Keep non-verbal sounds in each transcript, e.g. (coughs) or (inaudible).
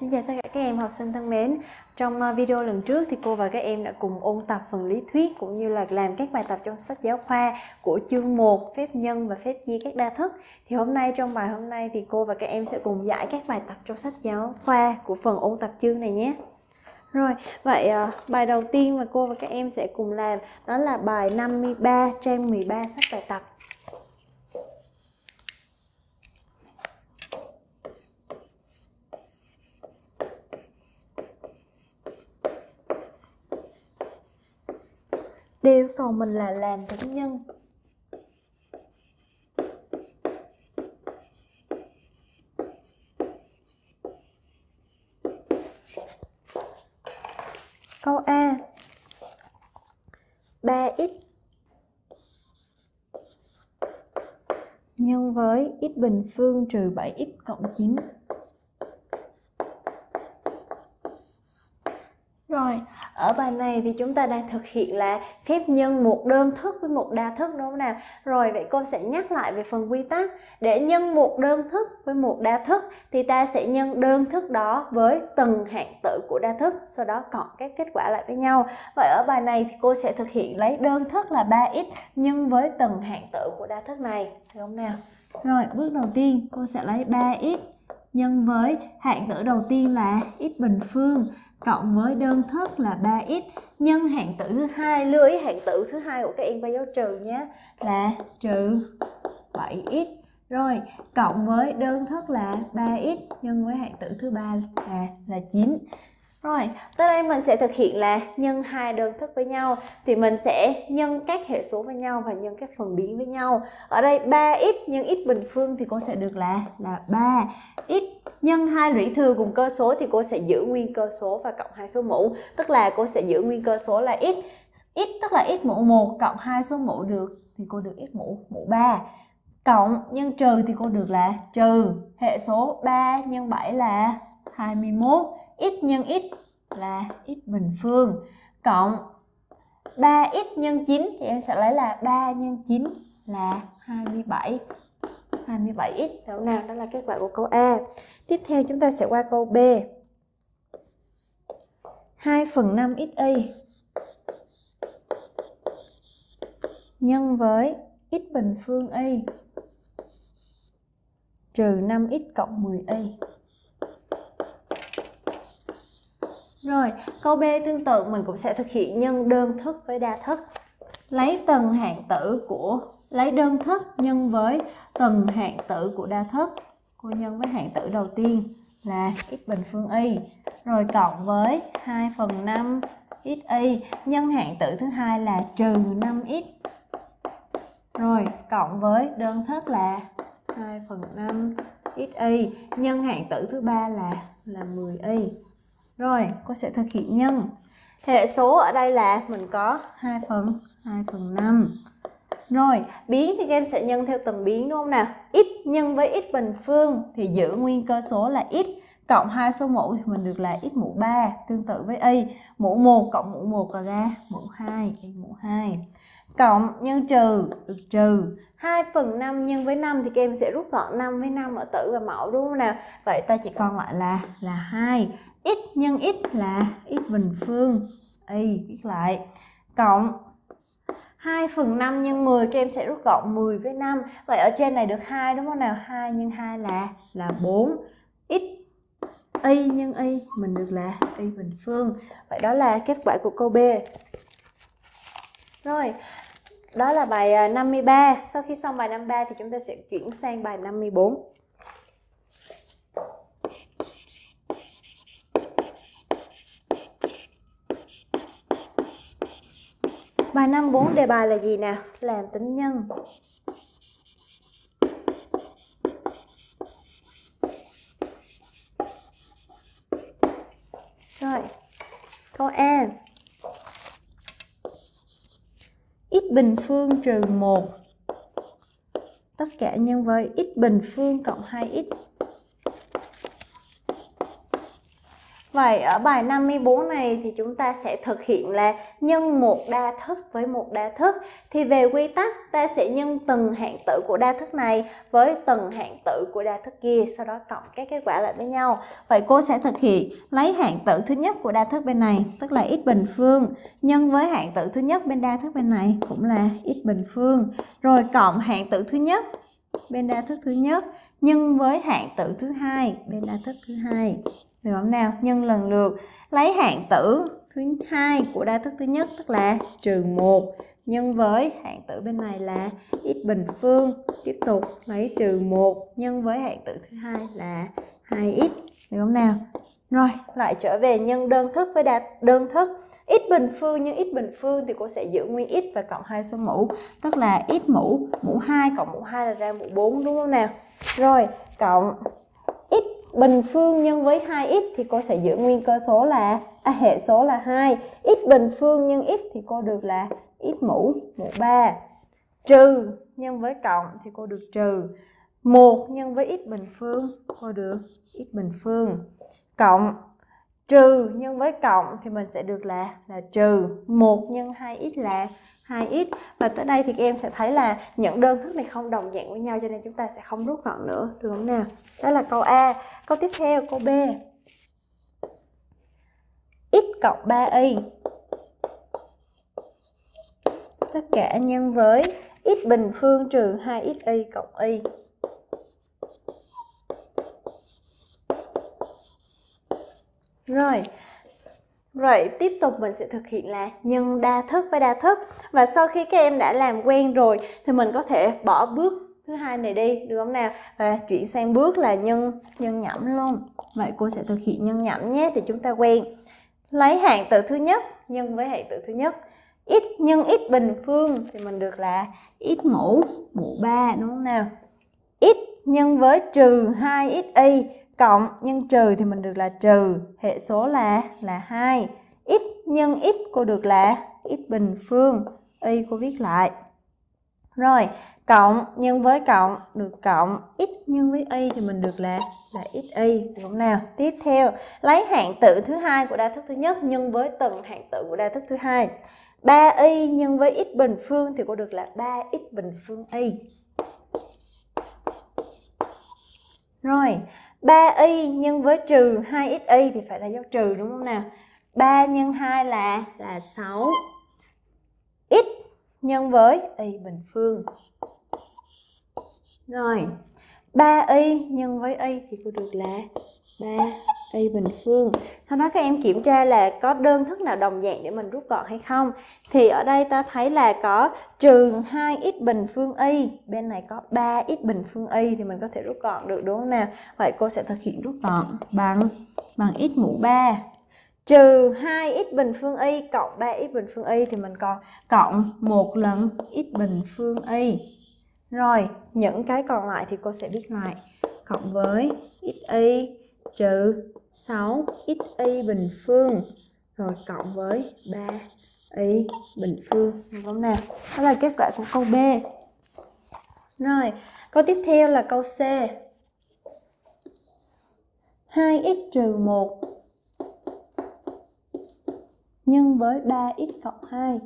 Xin chào tất cả các em học sinh thân mến. Trong ờ, video lần trước thì cô và các em đã cùng ôn tập phần lý thuyết cũng như là làm các bài tập trong sách giáo khoa của chương 1 phép nhân và phép chia các đa thức. Thì hôm nay trong bài hôm nay thì cô và các em sẽ cùng giải các bài tập trong sách giáo khoa của phần ôn tập chương này nhé. Rồi, vậy ờ, bài đầu tiên mà cô và các em sẽ cùng làm đó là bài 53 trang 13 sách bài tập. Điều yêu cầu mình là làm tính nhân. Câu A. 3x nhân với x bình phương trừ 7x cộng 9 Rồi, ở bài này thì chúng ta đang thực hiện là phép nhân một đơn thức với một đa thức đúng không nào? Rồi vậy cô sẽ nhắc lại về phần quy tắc. Để nhân một đơn thức với một đa thức thì ta sẽ nhân đơn thức đó với từng hạng tử của đa thức, sau đó cộng các kết quả lại với nhau. Vậy ở bài này thì cô sẽ thực hiện lấy đơn thức là 3x nhân với từng hạng tử của đa thức này, được không nào? Rồi, bước đầu tiên cô sẽ lấy 3x nhân với hạng tử đầu tiên là x bình phương cộng với đơn thức là 3x nhân hạng tử thứ hai, lưu ý hạng tử thứ hai của các em có dấu trừ nhé, là trừ 7x rồi, cộng với đơn thức là 3x nhân với hạng tử thứ ba là là 9 rồi, tới đây mình sẽ thực hiện là nhân hai đơn thức với nhau thì mình sẽ nhân các hệ số với nhau và nhân các phần biến với nhau. Ở đây 3x nhân x bình phương thì cô sẽ được là là 3. x nhân hai lũy thừa cùng cơ số thì cô sẽ giữ nguyên cơ số và cộng hai số mũ, tức là cô sẽ giữ nguyên cơ số là x. x tức là x mũ 1 cộng hai số mũ được thì cô được x mũ mũ 3. Cộng nhân trừ thì cô được là trừ hệ số 3 nhân 7 là 21 x nhân x là x bình phương. Cộng 3x nhân 9 thì em sẽ lấy là 3 nhân 9 là 27 27x đúng nào, đó là kết quả của câu A. Tiếp theo chúng ta sẽ qua câu B. 2 phần 5 xy nhân với x bình phương y trừ 5x cộng 10y Rồi, câu B tương tự mình cũng sẽ thực hiện nhân đơn thức với đa thức. Lấy tầng hạng tử của lấy đơn thức nhân với tầng hạng tử của đa thức. Cô nhân với hạng tử đầu tiên là x bình phương y. Rồi cộng với 2 phần 5 xy nhân hạng tử thứ hai là trừ 5x. Rồi cộng với đơn thức là 2 phần 5 xy nhân hạng tử thứ ba là là 10y. Rồi, cô sẽ thực hiện nhân. Hệ số ở đây là mình có 2 phần 2 phần 5. Rồi, biến thì các em sẽ nhân theo từng biến đúng không nào? X nhân với x bình phương thì giữ nguyên cơ số là x cộng hai số mũ thì mình được là x mũ 3 tương tự với y mũ 1 cộng mũ 1 là ra mũ 2 y mũ 2 cộng nhân trừ được trừ 2 phần 5 nhân với 5 thì các em sẽ rút gọn 5 với 5 ở tử và mẫu đúng không nào vậy ta chỉ còn lại là là 2 x nhân x là x bình phương, y viết lại. Cộng 2 phần 5 nhân 10 các em sẽ rút gọn 10 với 5 vậy ở trên này được 2 đúng không nào? 2 nhân 2 là là 4 x, y nhân y, mình được là y bình phương. Vậy đó là kết quả của câu B. Rồi, đó là bài à, 53 sau khi xong bài 53 thì chúng ta sẽ chuyển sang bài 54 Bài 54 đề bài là gì nè? Làm tính nhân. Rồi, câu A. x bình phương trừ 1 tất cả nhân với x bình phương cộng 2x Vậy ở bài 54 này thì chúng ta sẽ thực hiện là nhân một đa thức với một đa thức. Thì về quy tắc ta sẽ nhân từng hạng tử của đa thức này với từng hạng tử của đa thức kia, sau đó cộng các kết quả lại với nhau. Vậy cô sẽ thực hiện lấy hạng tử thứ nhất của đa thức bên này, tức là x bình phương, nhân với hạng tử thứ nhất bên đa thức bên này cũng là x bình phương. Rồi cộng hạng tử thứ nhất bên đa thức thứ nhất nhân với hạng tử thứ hai bên đa thức thứ hai được không nào? Nhân lần lượt, lấy hạng tử thứ hai của đa thức thứ nhất, tức là trừ 1 nhân với hạng tử bên này là x bình phương. Tiếp tục lấy trừ 1 nhân với hạng tử thứ hai là 2x được không nào? Rồi, lại trở về nhân đơn thức với đa, đơn thức. X bình phương nhân x bình phương thì cô sẽ giữ nguyên x và cộng hai số mũ, tức là x mũ mũ 2 cộng mũ 2 là ra mũ 4 đúng không nào? Rồi, cộng bình phương nhân với 2x thì cô sẽ giữ nguyên cơ số là à, hệ số là 2 x bình phương nhân x thì cô được là x mũ mũ 3 trừ nhân với cộng thì cô được trừ. 1 nhân với x bình phương cô được x bình phương. Cộng trừ nhân với cộng thì mình sẽ được là là trừ. 1 nhân 2x là 2x và tới đây thì các em sẽ thấy là những đơn thức này không đồng dạng với nhau cho nên chúng ta sẽ không rút gọn nữa. Được không nào? Đó là câu A. Câu tiếp theo câu B. X cộng 3y tất cả nhân với x bình phương trừ 2xy cộng y. Rồi, rồi, tiếp tục mình sẽ thực hiện là nhân đa thức với đa thức. Và sau khi các em đã làm quen rồi, thì mình có thể bỏ bước thứ hai này đi, được không nào? Và chuyển sang bước là nhân nhân nhẩm luôn. Vậy cô sẽ thực hiện nhân nhẩm nhé, để chúng ta quen. Lấy hạng tử thứ nhất nhân với hạng tử thứ nhất. X nhân x bình phương, thì mình được là x mũ mũ 3 đúng không nào? X nhân với trừ 2xy cộng nhân trừ thì mình được là trừ. Hệ số là là 2 x nhân x cô được là x bình phương, y cô viết lại. Rồi, cộng nhân với cộng được cộng x nhân với y thì mình được là là xy đúng không nào? Tiếp theo, lấy hạng tử thứ hai của đa thức thứ nhất nhân với từng hạng tử của đa thức thứ hai. 3y nhân với x bình phương thì cô được là 3x bình phương y. Rồi 3y nhân với trừ 2xy thì phải là dấu trừ đúng không nào? 3 nhân 2 là là 6. x nhân với y bình phương. Rồi, 3y nhân với y thì cô được là 3 y bình phương. Sau đó các em kiểm tra là có đơn thức nào đồng dạng để mình rút gọn hay không. Thì ở đây ta thấy là có trừ 2x bình phương y, bên này có 3x bình phương y thì mình có thể rút gọn được, đúng không nào? Vậy cô sẽ thực hiện rút gọn bằng bằng x mũ 3 trừ 2x bình phương y cộng 3x bình phương y thì mình còn cộng một lần x bình phương y. Rồi, những cái còn lại thì cô sẽ viết lại. Cộng với xy trừ 6 xy bình phương. Rồi cộng với 3 y bình phương. Đúng không nào? Đó là kết quả của câu B. Rồi, câu tiếp theo là câu C. 2x trừ 1 nhân với 3x cộng 2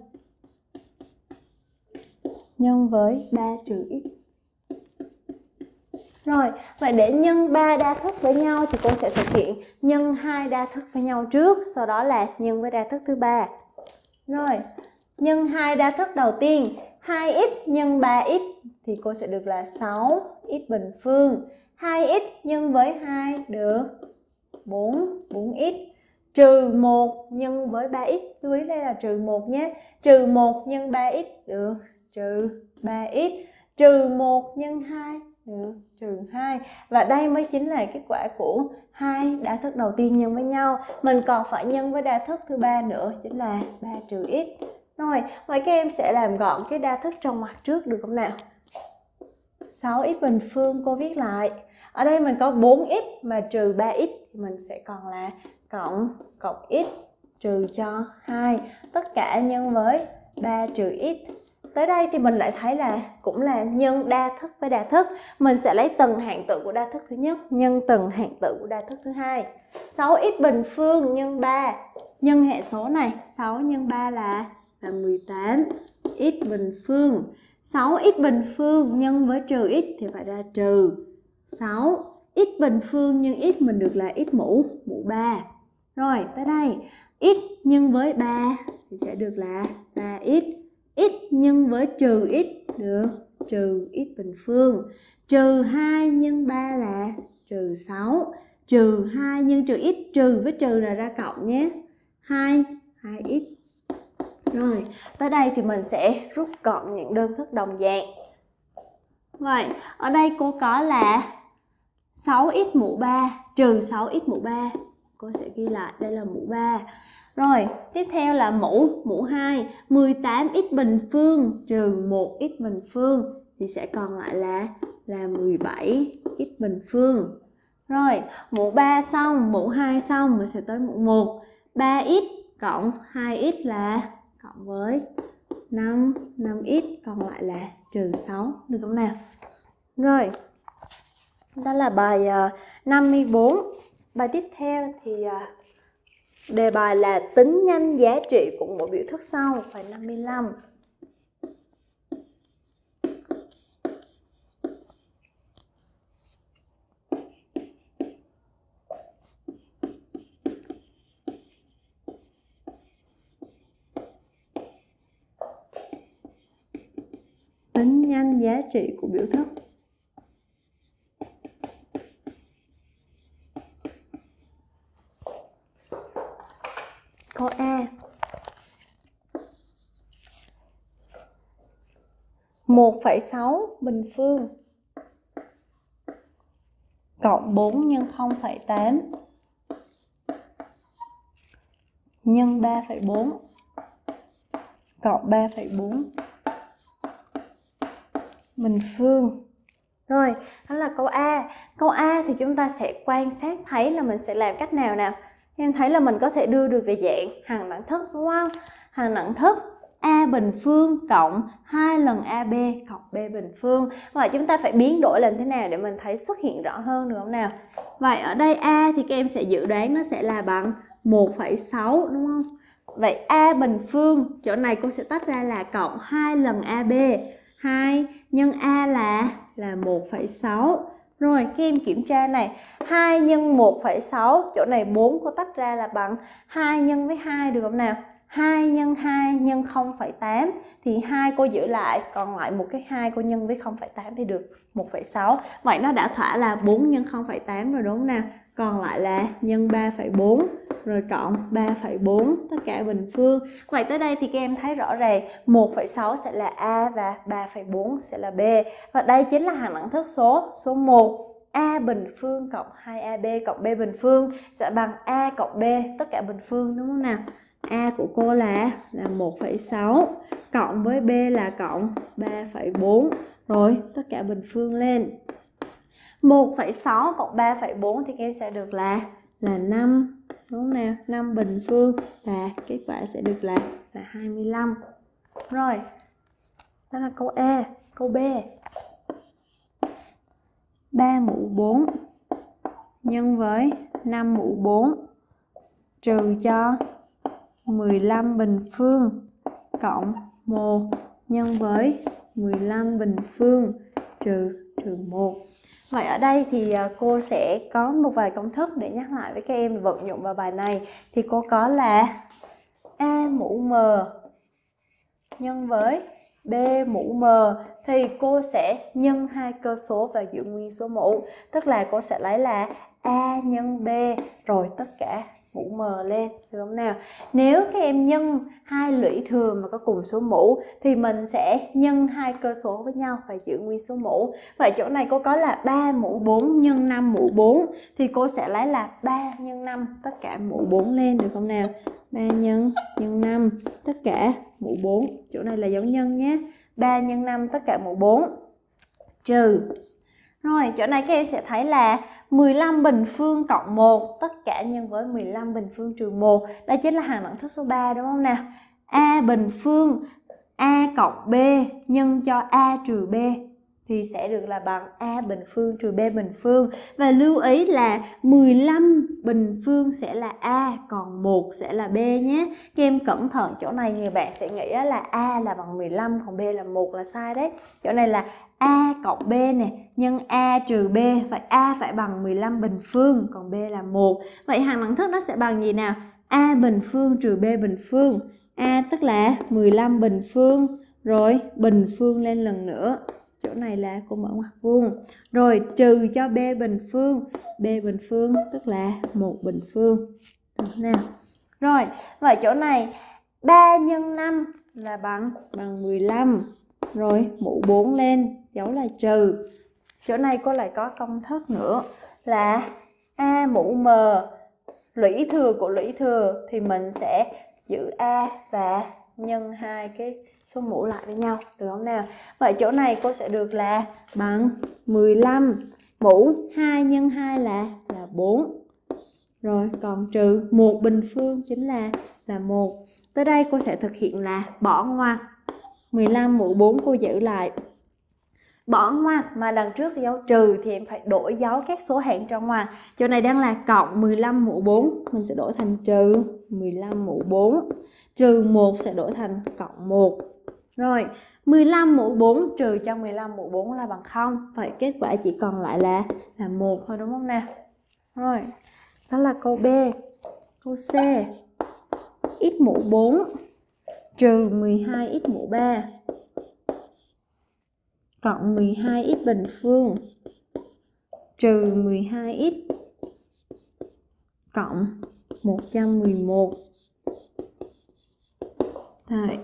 nhân với 3 trừ x rồi, vậy để nhân 3 đa thức với nhau thì cô sẽ thực hiện nhân hai đa thức với nhau trước, sau đó là nhân với đa thức thứ ba. Rồi, nhân hai đa thức đầu tiên, 2x nhân 3x thì cô sẽ được là 6x bình phương. 2x nhân với 2 được 4, 4x trừ 1 nhân với 3x. Lưu ý đây là trừ 1 nhé. Trừ 1 nhân 3x được trừ 3x trừ 1 nhân 2 được, trừ 2 và đây mới chính là kết quả của hai đa thức đầu tiên nhân với nhau. Mình còn phải nhân với đa thức thứ ba nữa, chính là 3 trừ x. Rồi, vậy các em sẽ làm gọn cái đa thức trong mặt trước được không nào? 6x bình phương, cô viết lại. Ở đây mình có 4x mà trừ 3x thì mình sẽ còn là cộng cộng x trừ cho 2 tất cả nhân với 3 trừ x tới đây thì mình lại thấy là cũng là nhân đa thức với đa thức. Mình sẽ lấy từng hạng tử của đa thức thứ nhất, nhân từng hạng tử của đa thức thứ hai. 6x bình phương, nhân 3 nhân hệ số này 6 nhân 3 là là 18 x bình phương. 6x bình phương, nhân với trừ x thì phải ra trừ. 6 x bình phương, nhân x mình được là x mũ mũ 3 rồi, tới đây. X nhân với 3 thì sẽ được là 3x x nhân với trừ x được, trừ x bình phương. Trừ 2 nhân 3 là trừ 6 trừ 2 nhân trừ x trừ với trừ là ra cộng nhé. 2 2x rồi, tới đây thì mình sẽ rút gọn những đơn thức đồng dạng. Vậy ở đây cô có là 6x mũ 3 trừ 6x mũ 3 cô sẽ ghi lại, đây là mũ 3 rồi, tiếp theo là mũ, mũ 2, 18x bình phương trừ 1x bình phương thì sẽ còn lại là là 17x bình phương. Rồi, mũ 3 xong, mũ 2 xong mình sẽ tới mũ 1. 3x cộng 2x là cộng với 5, 5x còn lại là trừ 6 được không nào? Rồi. Đó là bài ờ, uh, 54. Bài tiếp theo thì uh, Đề bài là tính nhanh giá trị của một biểu thức sau, bài 55. Tính nhanh giá trị của biểu thức. Câu A 1,6 bình phương cộng 4 nhân 0,8 nhân 3,4 cộng 3,4 bình phương. Rồi, đó là câu A. Câu A thì chúng ta sẽ quan sát thấy là mình sẽ làm cách nào nào? Em thấy là mình có thể đưa được về dạng hàng đẳng thức đúng không? Hàng đẳng thức A bình phương cộng 2 lần AB cộng B bình phương. Và chúng ta phải biến đổi lên thế nào để mình thấy xuất hiện rõ hơn được không nào? Vậy ở đây A thì các em sẽ dự đoán nó sẽ là bằng 1,6 đúng không? Vậy A bình phương chỗ này cô sẽ tách ra là cộng 2 lần AB 2 nhân A là là 1,6 rồi các em kiểm tra này 2 nhân 1,6 Chỗ này 4 có tách ra là bằng 2 nhân với 2 được không nào? 2 nhân 2 nhân 0,8 Thì 2 cô giữ lại Còn lại một cái 2 cô nhân với 0,8 thì được 1,6 Vậy nó đã thỏa là 4 nhân 0,8 rồi đúng không nào? Còn lại là nhân 3,4 Rồi cộng 3,4 Tất cả bình phương. Vậy tới đây thì các em thấy rõ ràng 1,6 sẽ là A và 3,4 sẽ là B. Và đây chính là hàng đẳng thức số số 1 A bình phương cộng 2AB cộng B bình phương sẽ bằng A cộng B tất cả bình phương đúng không nào? A của cô là là 1,6 cộng với B là cộng 3,4 rồi tất cả bình phương lên. 1,6 cộng 3,4 thì các em sẽ được là là 5 đúng không nào? 5 bình phương. Và kết quả sẽ được là là 25 rồi đó là câu A câu B. 3 mũ 4 nhân với 5 mũ 4 trừ cho 15 bình phương cộng 1 nhân với 15 bình phương trừ trừ 1. Vậy ở đây thì à, cô sẽ có một vài công thức để nhắc lại với các em vận dụng vào bài này. Thì cô có là A mũ M nhân với B mũ M thì cô sẽ nhân hai cơ số và giữ nguyên số mũ. Tức là cô sẽ lấy là A nhân B, rồi tất cả mũ m lên. Được không nào, nếu các em nhân hai lũy thừa mà có cùng số mũ, thì mình sẽ nhân hai cơ số với nhau và giữ nguyên số mũ. Vậy chỗ này cô có là 3 mũ 4 nhân 5 mũ 4 thì cô sẽ lấy là 3 nhân 5 tất cả mũ 4 lên được không nào? 3 nhân nhân 5 tất cả mũ 4 chỗ này là dấu nhân nhé. 3 nhân 5 tất cả mũ 4 trừ rồi, chỗ này các em sẽ thấy là 15 bình phương cộng 1 tất cả nhân với 15 bình phương trừ 1 đây chính là hàng đẳng thức số 3 đúng không nào? A bình phương, a cộng b nhân cho a trừ b thì sẽ được là bằng A bình phương trừ B bình phương. Và lưu ý là 15 bình phương sẽ là A, còn 1 sẽ là B nhé. Các em cẩn thận chỗ này nhiều bạn sẽ nghĩ là A là bằng 15, còn B là 1 là sai đấy. Chỗ này là A cộng B nè, nhân A trừ B, vậy A phải bằng 15 bình phương, còn B là 1. Vậy hàng đẳng thức nó sẽ bằng gì nào? A bình phương trừ B bình phương. A tức là 15 bình phương, rồi bình phương lên lần nữa chỗ này là cô mở ngoặc vuông rồi, trừ cho b bình phương. B bình phương tức là một bình phương. Được nào rồi, vậy chỗ này 3 nhân 5 là bằng bằng 15 rồi, mũ 4 lên, dấu là trừ. Chỗ này cô lại có công thức nữa, là a mũ m, lũy thừa của lũy thừa thì mình sẽ giữ a và nhân hai cái số mũ lại với nhau, được không nào? Vậy chỗ này cô sẽ được là bằng 15 mũ 2 nhân 2 là là 4 rồi, còn trừ một bình phương chính là là một. Tới đây cô sẽ thực hiện là bỏ ngoặc. 15 mũ 4 cô giữ lại. Bỏ ngoặc mà đằng trước dấu trừ thì em phải đổi dấu các số hạng trong ngoặc. Chỗ này đang là cộng 15 mũ 4 mình sẽ đổi thành trừ 15 mũ 4 trừ 1 sẽ đổi thành cộng 1 rồi, 15 mũ 4 trừ cho 15 mũ 4 là bằng 0. Vậy kết quả chỉ còn lại là là 1 thôi đúng không nào? Rồi, đó là câu B. Câu C. X mũ 4 trừ 12 x mũ 3 cộng 12x bình phương trừ 12x cộng 111. Đấy.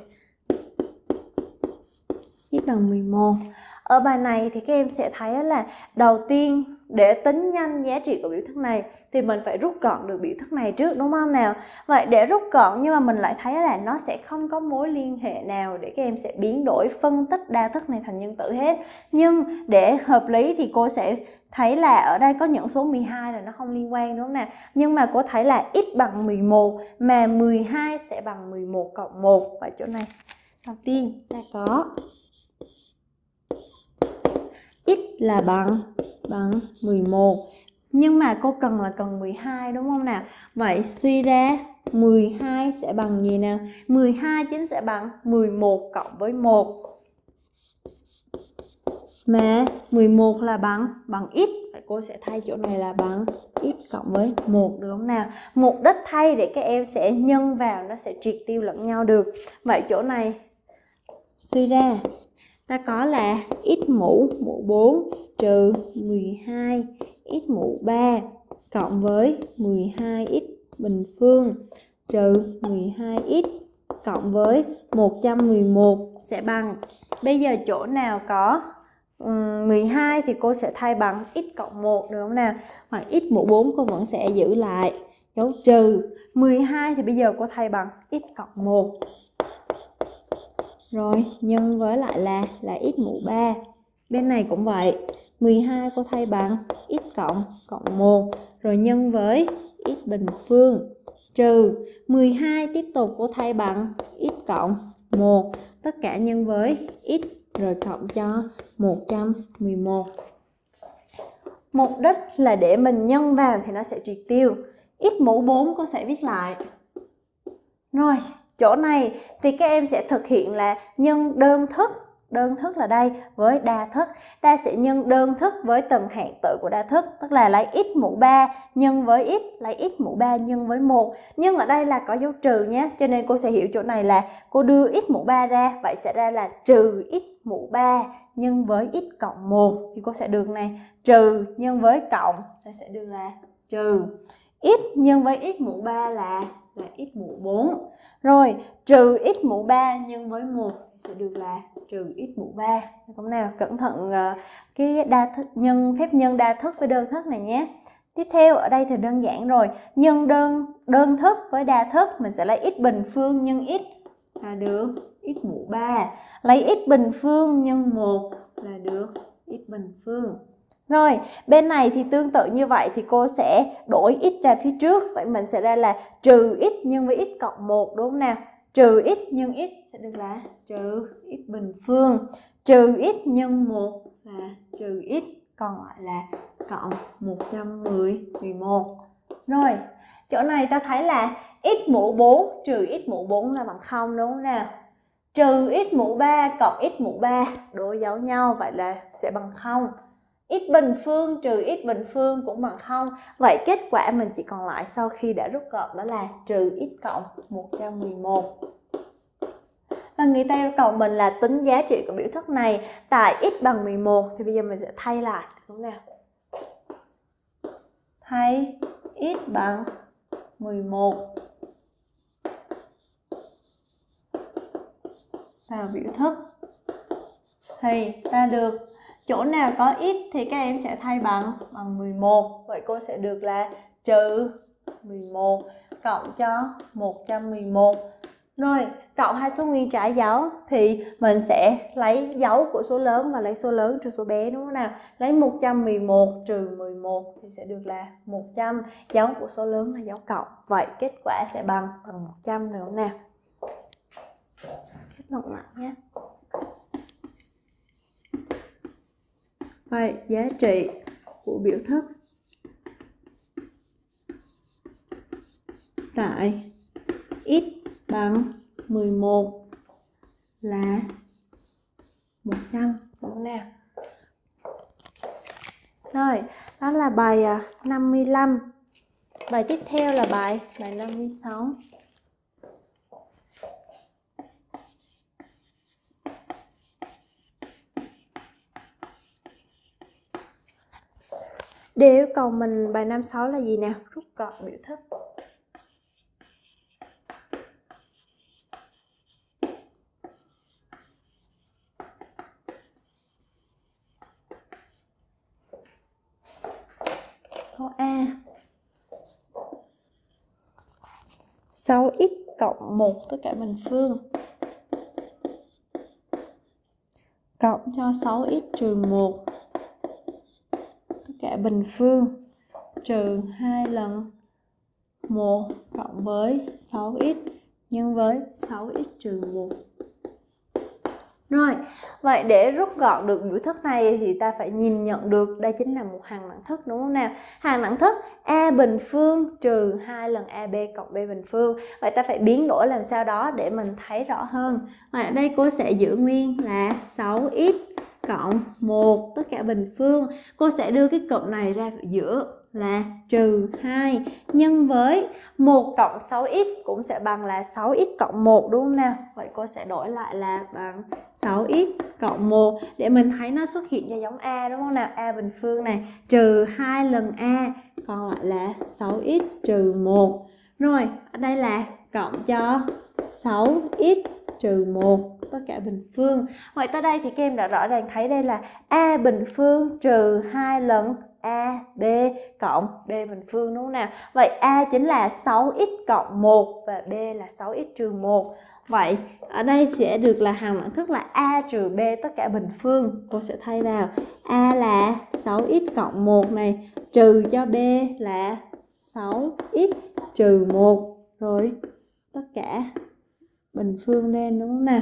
x bằng 11 ở bài này thì các em sẽ thấy là đầu tiên, để tính nhanh giá trị của biểu thức này thì mình phải rút gọn được biểu thức này trước, đúng không nào? Vậy để rút gọn nhưng mà mình lại thấy là nó sẽ không có mối liên hệ nào để các em sẽ biến đổi phân tích đa thức này thành nhân tử hết. Nhưng để hợp lý thì cô sẽ thấy là ở đây có những số 12 là nó không liên quan, đúng không nào? Nhưng mà cô thấy là x bằng 11 mà 12 sẽ bằng 11 cộng 1 và chỗ này, đầu tiên ta có x là bằng bằng 11 nhưng mà cô cần là cần 12 đúng không nào? Vậy suy ra 12 sẽ bằng gì nào? 12 chính sẽ bằng 11 cộng với 1 mà 11 là bằng bằng x vậy cô sẽ thay chỗ này là bằng x cộng với 1 được không nào? Mục đích thay để các em sẽ nhân vào, nó sẽ triệt tiêu lẫn nhau được. Vậy chỗ này, suy ra, ta có là x mũ mũ 4 trừ 12 x mũ 3 cộng với 12x bình phương trừ 12x cộng với 111 sẽ bằng. Bây giờ chỗ nào có 12 thì cô sẽ thay bằng x cộng 1 được không nào? Hoặc x mũ 4 cô vẫn sẽ giữ lại, dấu trừ. 12 thì bây giờ cô thay bằng x cộng 1 rồi, nhân với lại là là x mũ 3 bên này cũng vậy 12 cô thay bằng x cộng cộng 1 rồi nhân với x bình phương, trừ. 12 tiếp tục cô thay bằng x cộng 1 tất cả nhân với x rồi cộng cho 111 mục đích là để mình nhân vào thì nó sẽ triệt tiêu. X mũ 4 cô sẽ viết lại. Rồi, chỗ này thì các em sẽ thực hiện là nhân đơn thức. Đơn thức là đây, với đa thức. Ta sẽ nhân đơn thức với tầng hạng tử của đa thức. Tức là lấy x mũ 3 nhân với x lấy x mũ 3 nhân với 1 nhưng ở đây là có dấu trừ nhé, cho nên cô sẽ hiểu chỗ này là cô đưa x mũ 3 ra, vậy sẽ ra là trừ x mũ 3 nhân với x cộng 1 thì cô sẽ được này, trừ nhân với cộng ta sẽ được là trừ. X nhân với x mũ 3 là là x mũ 4 rồi, trừ x mũ 3 nhân với 1 sẽ được là trừ x mũ 3 không nào cẩn thận ờ, cái đa thức, nhân, phép nhân đa thức với đơn thức này nhé. Tiếp theo, ở đây thì đơn giản rồi. Nhân đơn đơn thức với đa thức, mình sẽ lấy x bình phương nhân x là được x mũ 3 lấy x bình phương nhân 1 là được x bình phương. Rồi, bên này thì tương tự như vậy thì cô sẽ đổi x ra phía trước. Vậy mình sẽ ra là trừ x nhân với x cộng 1 đúng không nào? trừ x nhân x sẽ được là trừ x bình phương. Trừ x nhân 1 là trừ x còn lại là cộng 110 11 rồi chỗ này ta thấy là x mũ 4 trừ x mũ 4 là bằng 0 đúng không nào? Trừ x mũ 3 cộng x mũ 3 đối dấu nhau, vậy là sẽ bằng 0 x bình phương trừ x bình phương cũng bằng 0 vậy kết quả mình chỉ còn lại sau khi đã rút gọn đó là trừ x cộng 111 và người ta yêu cầu mình là tính giá trị của biểu thức này tại x bằng 11 thì bây giờ mình sẽ thay lại. Đúng nào thay x bằng 11 vào biểu thức thì ta được. Chỗ nào có x thì các em sẽ thay bằng bằng 11 vậy cô sẽ được là trừ 11 cộng cho 111 rồi, cộng hai số nguyên trả dấu thì mình sẽ lấy dấu của số lớn và lấy số lớn trừ số bé, đúng không nào? Lấy 111 trừ 11 thì sẽ được là 100 dấu của số lớn là dấu cộng. Vậy kết quả sẽ bằng bằng 100 được không nào luận lại nhé Vậy giá trị của biểu thức tại x bằng 11 là 100 đúng không nào? Rồi, đó là bài 55. À, bài tiếp theo là bài bài 56. Đề yêu cầu mình bài 56 là gì nè? Rút gọn biểu thức. Câu A 6x cộng 1 tất cả bình phương cộng cho 6x trừ 1 cả bình phương trừ 2 lần 1 cộng với 6x nhân với 6x trừ 1. Rồi, vậy để rút gọn được biểu thức này thì ta phải nhìn nhận được đây chính là một hàng đẳng thức đúng không nào? Hàng đẳng thức A bình phương trừ 2 lần AB cộng B bình phương. Vậy ta phải biến đổi làm sao đó để mình thấy rõ hơn. Vậy ở đây cô sẽ giữ nguyên là 6x cộng 1 tất cả bình phương cô sẽ đưa cái cụm này ra giữa là trừ 2 nhân với 1 cộng 6x cũng sẽ bằng là 6x cộng 1 đúng không nào? Vậy cô sẽ đổi lại là bằng 6x cộng 1 để mình thấy nó xuất hiện ra giống A đúng không nào? A bình phương này trừ 2 lần A còn lại là 6x trừ 1. Rồi, ở đây là cộng cho 6x trừ 1 tất cả bình phương. Ngoài tới đây thì các em đã rõ ràng thấy đây là A bình phương trừ 2 lần A, B cộng B bình phương đúng không nào? Vậy A chính là 6x cộng 1 và B là 6x trừ 1. Vậy ở đây sẽ được là hàng đẳng thức là A trừ B tất cả bình phương. Cô sẽ thay vào A là 6x cộng 1 này trừ cho B là 6x trừ 1 rồi tất cả bình phương lên đúng không nào?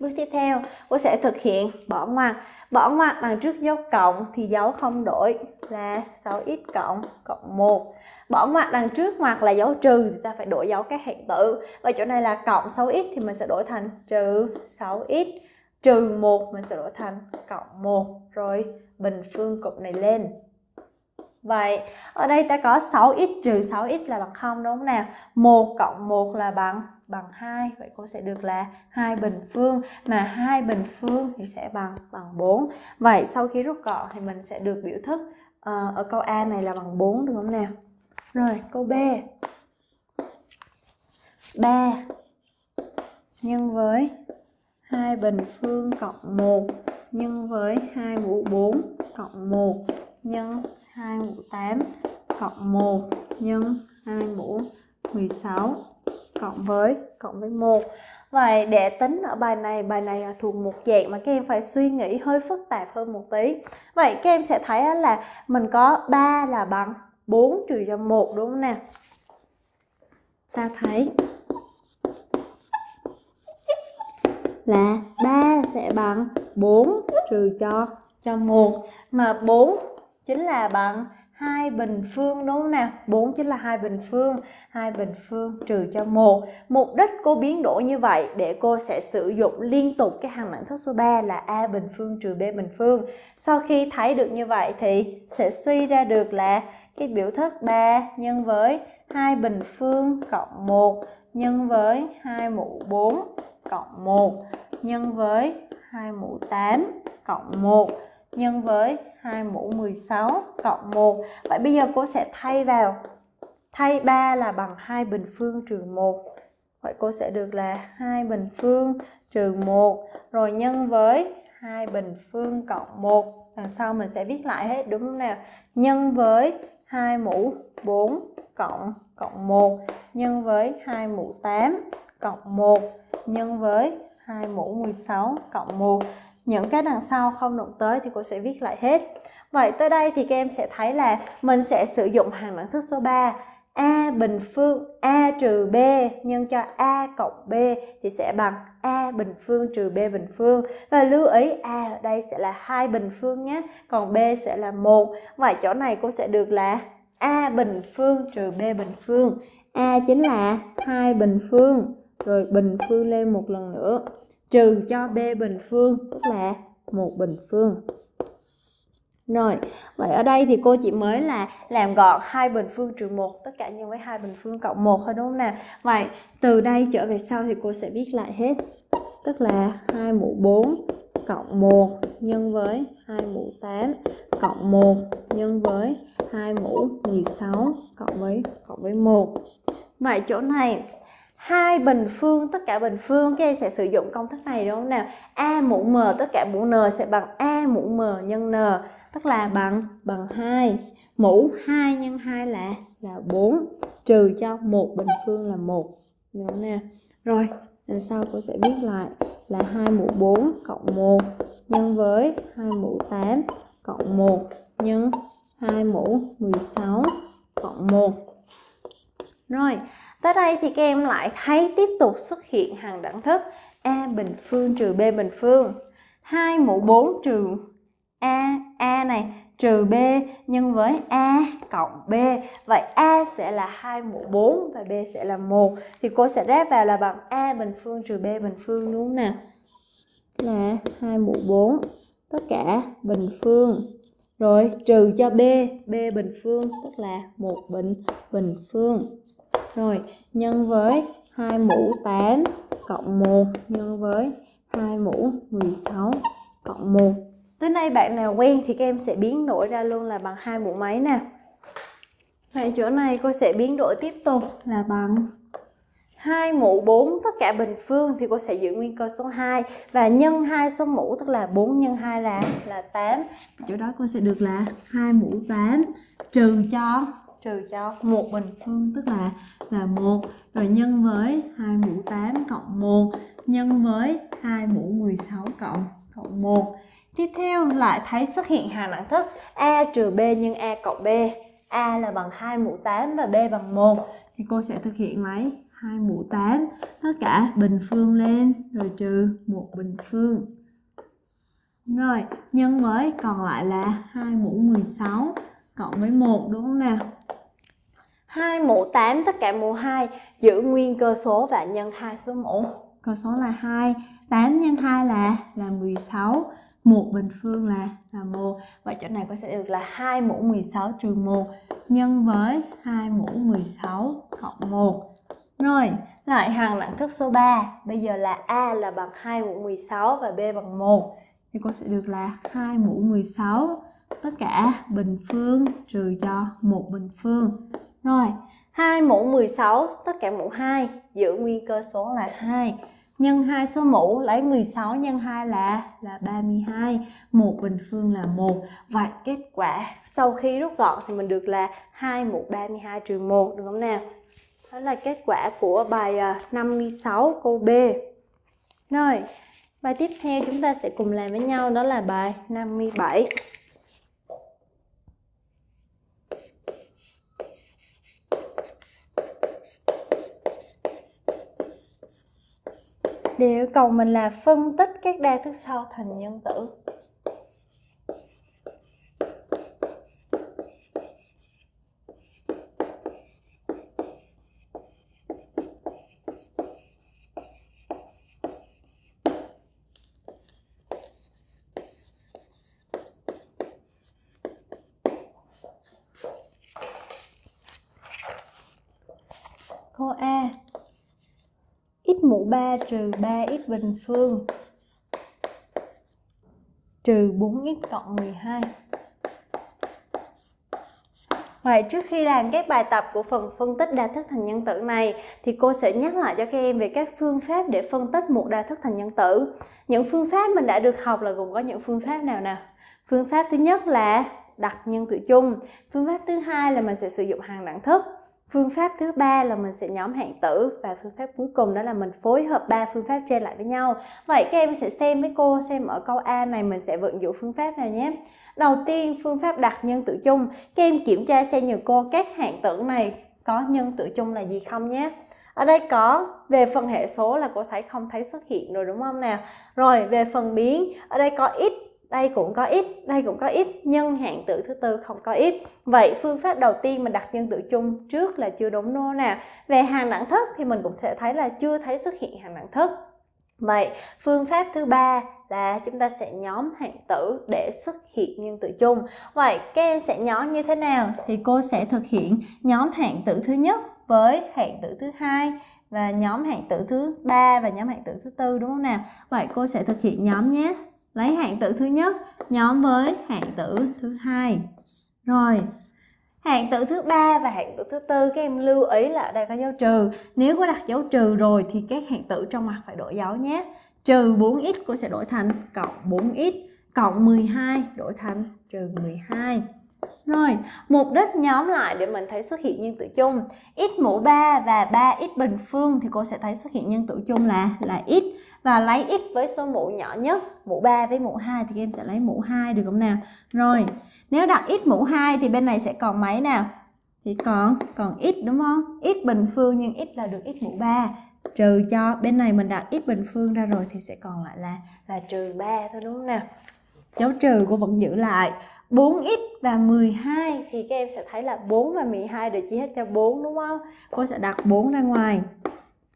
Bước tiếp theo, cô sẽ thực hiện bỏ ngoặc. Bỏ ngoặc bằng trước dấu cộng thì dấu không đổi là 6x cộng cộng 1. Bỏ ngoặc đằng trước ngoặc là dấu trừ thì ta phải đổi dấu các hạng tử. Và chỗ này là cộng 6x thì mình sẽ đổi thành trừ 6x. Trừ 1 mình sẽ đổi thành cộng 1. Rồi bình phương cục này lên. Vậy ở đây ta có 6x trừ 6x là bằng 0 đúng không nào? 1 cộng 1 là bằng bằng 2 vậy cô sẽ được là hai bình phương. Mà hai bình phương thì sẽ bằng bằng 4 vậy sau khi rút gọn thì mình sẽ được biểu thức uh, ở câu A này là bằng 4 được không nào? Rồi câu B. 3 nhân với hai bình phương cộng 1 nhân với 2 mũ 4 cộng 1 nhân 2 mũ 8 cộng 1 nhân 2 mũ 16 cộng với cộng với một Vậy để tính ở bài này, bài này thuộc một dạng mà các em phải suy nghĩ hơi phức tạp hơn một tí. Vậy các em sẽ thấy là mình có 3 là bằng 4 trừ cho 1 đúng không nào? Ta thấy là 3 sẽ bằng 4 trừ cho cho 1 mà 4 chính là bằng hai bình phương đúng không nào? 4 chính là hai bình phương, hai bình phương trừ cho 1. Mục đích cô biến đổi như vậy để cô sẽ sử dụng liên tục cái hằng đẳng thức số 3 là a bình phương trừ b bình phương. Sau khi thấy được như vậy thì sẽ suy ra được là cái biểu thức 3 nhân với hai bình phương cộng 1 nhân với 2 mũ 4 cộng 1 nhân với 2 mũ 8 cộng 1 nhân với 2 mũ 16 cộng 1. Vậy bây giờ cô sẽ thay vào. Thay 3 là bằng 2 bình phương trừ 1. Vậy cô sẽ được là 2 bình phương trừ 1 rồi nhân với 2 bình phương cộng 1. Đằng sau mình sẽ viết lại hết, đúng không nào? Nhân với 2 mũ 4 cộng cộng 1 nhân với 2 mũ 8 cộng 1 nhân với 2 mũ 16 cộng 1 những cái đằng sau không đụng tới thì cô sẽ viết lại hết vậy tới đây thì các em sẽ thấy là mình sẽ sử dụng hàng đẳng thức số 3 A bình phương A trừ B nhân cho A cộng B thì sẽ bằng A bình phương trừ B bình phương. Và lưu ý A ở đây sẽ là hai bình phương nhé, còn B sẽ là một. Vậy chỗ này cô sẽ được là A bình phương trừ B bình phương. A chính là hai bình phương, rồi bình phương lên một lần nữa trừ cho b bình phương tức là một bình phương rồi, vậy ở đây thì cô chỉ mới là làm gọn hai bình phương trừ một tất cả nhân với hai bình phương cộng một thôi đúng không nào? Vậy từ đây trở về sau thì cô sẽ viết lại hết. Tức là 2 mũ 4 cộng 1 nhân với 2 mũ 8 cộng 1 nhân với 2 mũ 16 cộng với cộng với 1. Vậy chỗ này hai bình phương, tất cả bình phương, các em sẽ sử dụng công thức này, đúng không nào? A mũ m, tất cả mũ n sẽ bằng a mũ m nhân n, tức là bằng bằng 2 mũ 2 nhân 2 là là 4 trừ cho một bình phương là một, đúng không nào? Rồi lần sau cô sẽ viết lại là 2 mũ 4 cộng 1 nhân với 2 mũ 8 cộng 1 nhân 2 mũ 16 cộng 1 rồi Tới đây thì các em lại thấy tiếp tục xuất hiện hàng đẳng thức A bình phương trừ B bình phương. 2 mũ 4 trừ A, A này trừ B nhân với A cộng B. Vậy A sẽ là 2 mũ 4 và B sẽ là 1. Thì cô sẽ ráp vào là bằng A bình phương trừ B bình phương đúng không nào? Là 2 mũ 4 tất cả bình phương. Rồi trừ cho B, B bình phương tức là một bình bình phương. Rồi, nhân với 2 mũ 8 cộng 1 nhân với 2 mũ 16 cộng 1. Tới đây bạn nào quen thì các em sẽ biến đổi ra luôn là bằng hai mũ mấy nè. Vậy chỗ này cô sẽ biến đổi tiếp tục là bằng 2 mũ 4 tất cả bình phương thì cô sẽ giữ nguyên cơ số 2 và nhân 2 số mũ tức là 4 nhân 2 là là 8. Chỗ đó cô sẽ được là 2 mũ 8 trừ cho trừ cho. Một bình phương tức là là một. Rồi nhân với 2 mũ 8 cộng 1 nhân với 2 mũ 16 cộng cộng 1 tiếp theo lại thấy xuất hiện hàng đẳng thức a trừ b nhân a cộng b. A là bằng 2 mũ 8 và b bằng 1 thì cô sẽ thực hiện lấy 2 mũ 8 tất cả bình phương lên, rồi trừ một bình phương. Rồi, nhân với còn lại là 2 mũ 16 cộng với 1 đúng không nào? 2 mũ 8 tất cả mũ 2 giữ nguyên cơ số và nhân 2 số mũ. Cơ số là 2, 8 nhân 2 là là 16, 1 bình phương là là 1. Vậy chỗ này có sẽ được là 2 mũ 16 trừ 1 nhân với 2 mũ 16 cộng 1. Rồi, lại hàng đẳng thức số 3. Bây giờ là A là bằng 2 mũ 16 và B bằng 1. Thì cô sẽ được là 2 mũ 16 tất cả bình phương trừ cho một bình phương rồi, 2 mũ 16, tất cả mũ 2, giữ nguyên cơ số là 2. Nhân 2 số mũ, lấy 16 nhân 2 là là 32, một bình phương là 1. Vậy kết quả sau khi rút gọn thì mình được là 2 mũ 32 trừ 1, được không nào? Đó là kết quả của bài à, 56 câu B. Rồi, bài tiếp theo chúng ta sẽ cùng làm với nhau đó là bài 57. Đều yêu cầu mình là phân tích các đa thức sau thành nhân tử. Câu A x mũ 3 trừ 3x bình phương trừ 4x cộng 12 Vậy trước khi làm các bài tập của phần phân tích đa thức thành nhân tử này, thì cô sẽ nhắc lại cho các em về các phương pháp để phân tích một đa thức thành nhân tử. Những phương pháp mình đã được học là gồm có những phương pháp nào nào? Phương pháp thứ nhất là đặt nhân tử chung. Phương pháp thứ hai là mình sẽ sử dụng hàng đẳng thức. Phương pháp thứ ba là mình sẽ nhóm hạng tử và phương pháp cuối cùng đó là mình phối hợp ba phương pháp trên lại với nhau. Vậy các em sẽ xem với cô xem ở câu A này mình sẽ vận dụng phương pháp nào nhé. Đầu tiên phương pháp đặt nhân tử chung, các em kiểm tra xem nhờ cô các hạng tử này có nhân tử chung là gì không nhé. Ở đây có về phần hệ số là cô thấy không thấy xuất hiện rồi đúng không nào? Rồi về phần biến, ở đây có x đây cũng có ít, đây cũng có ít, nhân hạng tử thứ tư không có ít. Vậy phương pháp đầu tiên mình đặt nhân tử chung trước là chưa đúng nô nè. Về hàng đẳng thức thì mình cũng sẽ thấy là chưa thấy xuất hiện hàng đẳng thức. Vậy phương pháp thứ ba là chúng ta sẽ nhóm hạng tử để xuất hiện nhân tử chung. Vậy các em sẽ nhóm như thế nào? Thì cô sẽ thực hiện nhóm hạng tử thứ nhất với hạng tử thứ hai và nhóm hạng tử thứ ba và nhóm hạng tử thứ tư đúng không nào? Vậy cô sẽ thực hiện nhóm nhé lấy hạng tử thứ nhất nhóm với hạng tử thứ hai. Rồi hạng tử thứ ba và hạng tử thứ tư các em lưu ý là ở đây có dấu trừ. Nếu có đặt dấu trừ rồi thì các hạng tử trong mặt phải đổi dấu nhé. Trừ 4x cô sẽ đổi thành cộng 4x cộng 12 đổi thành trừ 12 rồi, mục đích nhóm lại để mình thấy xuất hiện nhân tử chung. x mũ 3 và 3x bình phương thì cô sẽ thấy xuất hiện nhân tử chung là là x và lấy x với số mũ nhỏ nhất, mũ 3 với mũ 2 thì em sẽ lấy mũ 2 được không nào? Rồi, nếu đặt x mũ 2 thì bên này sẽ còn mấy nào? Thì còn còn x đúng không? x bình phương nhưng x là được x mũ 3 trừ cho bên này mình đặt x bình phương ra rồi thì sẽ còn lại là là trừ 3 thôi đúng không nào? Dấu trừ cô vẫn giữ lại 4x và 12 thì các em sẽ thấy là 4 và 12 được chia hết cho 4 đúng không? Cô sẽ đặt 4 ra ngoài.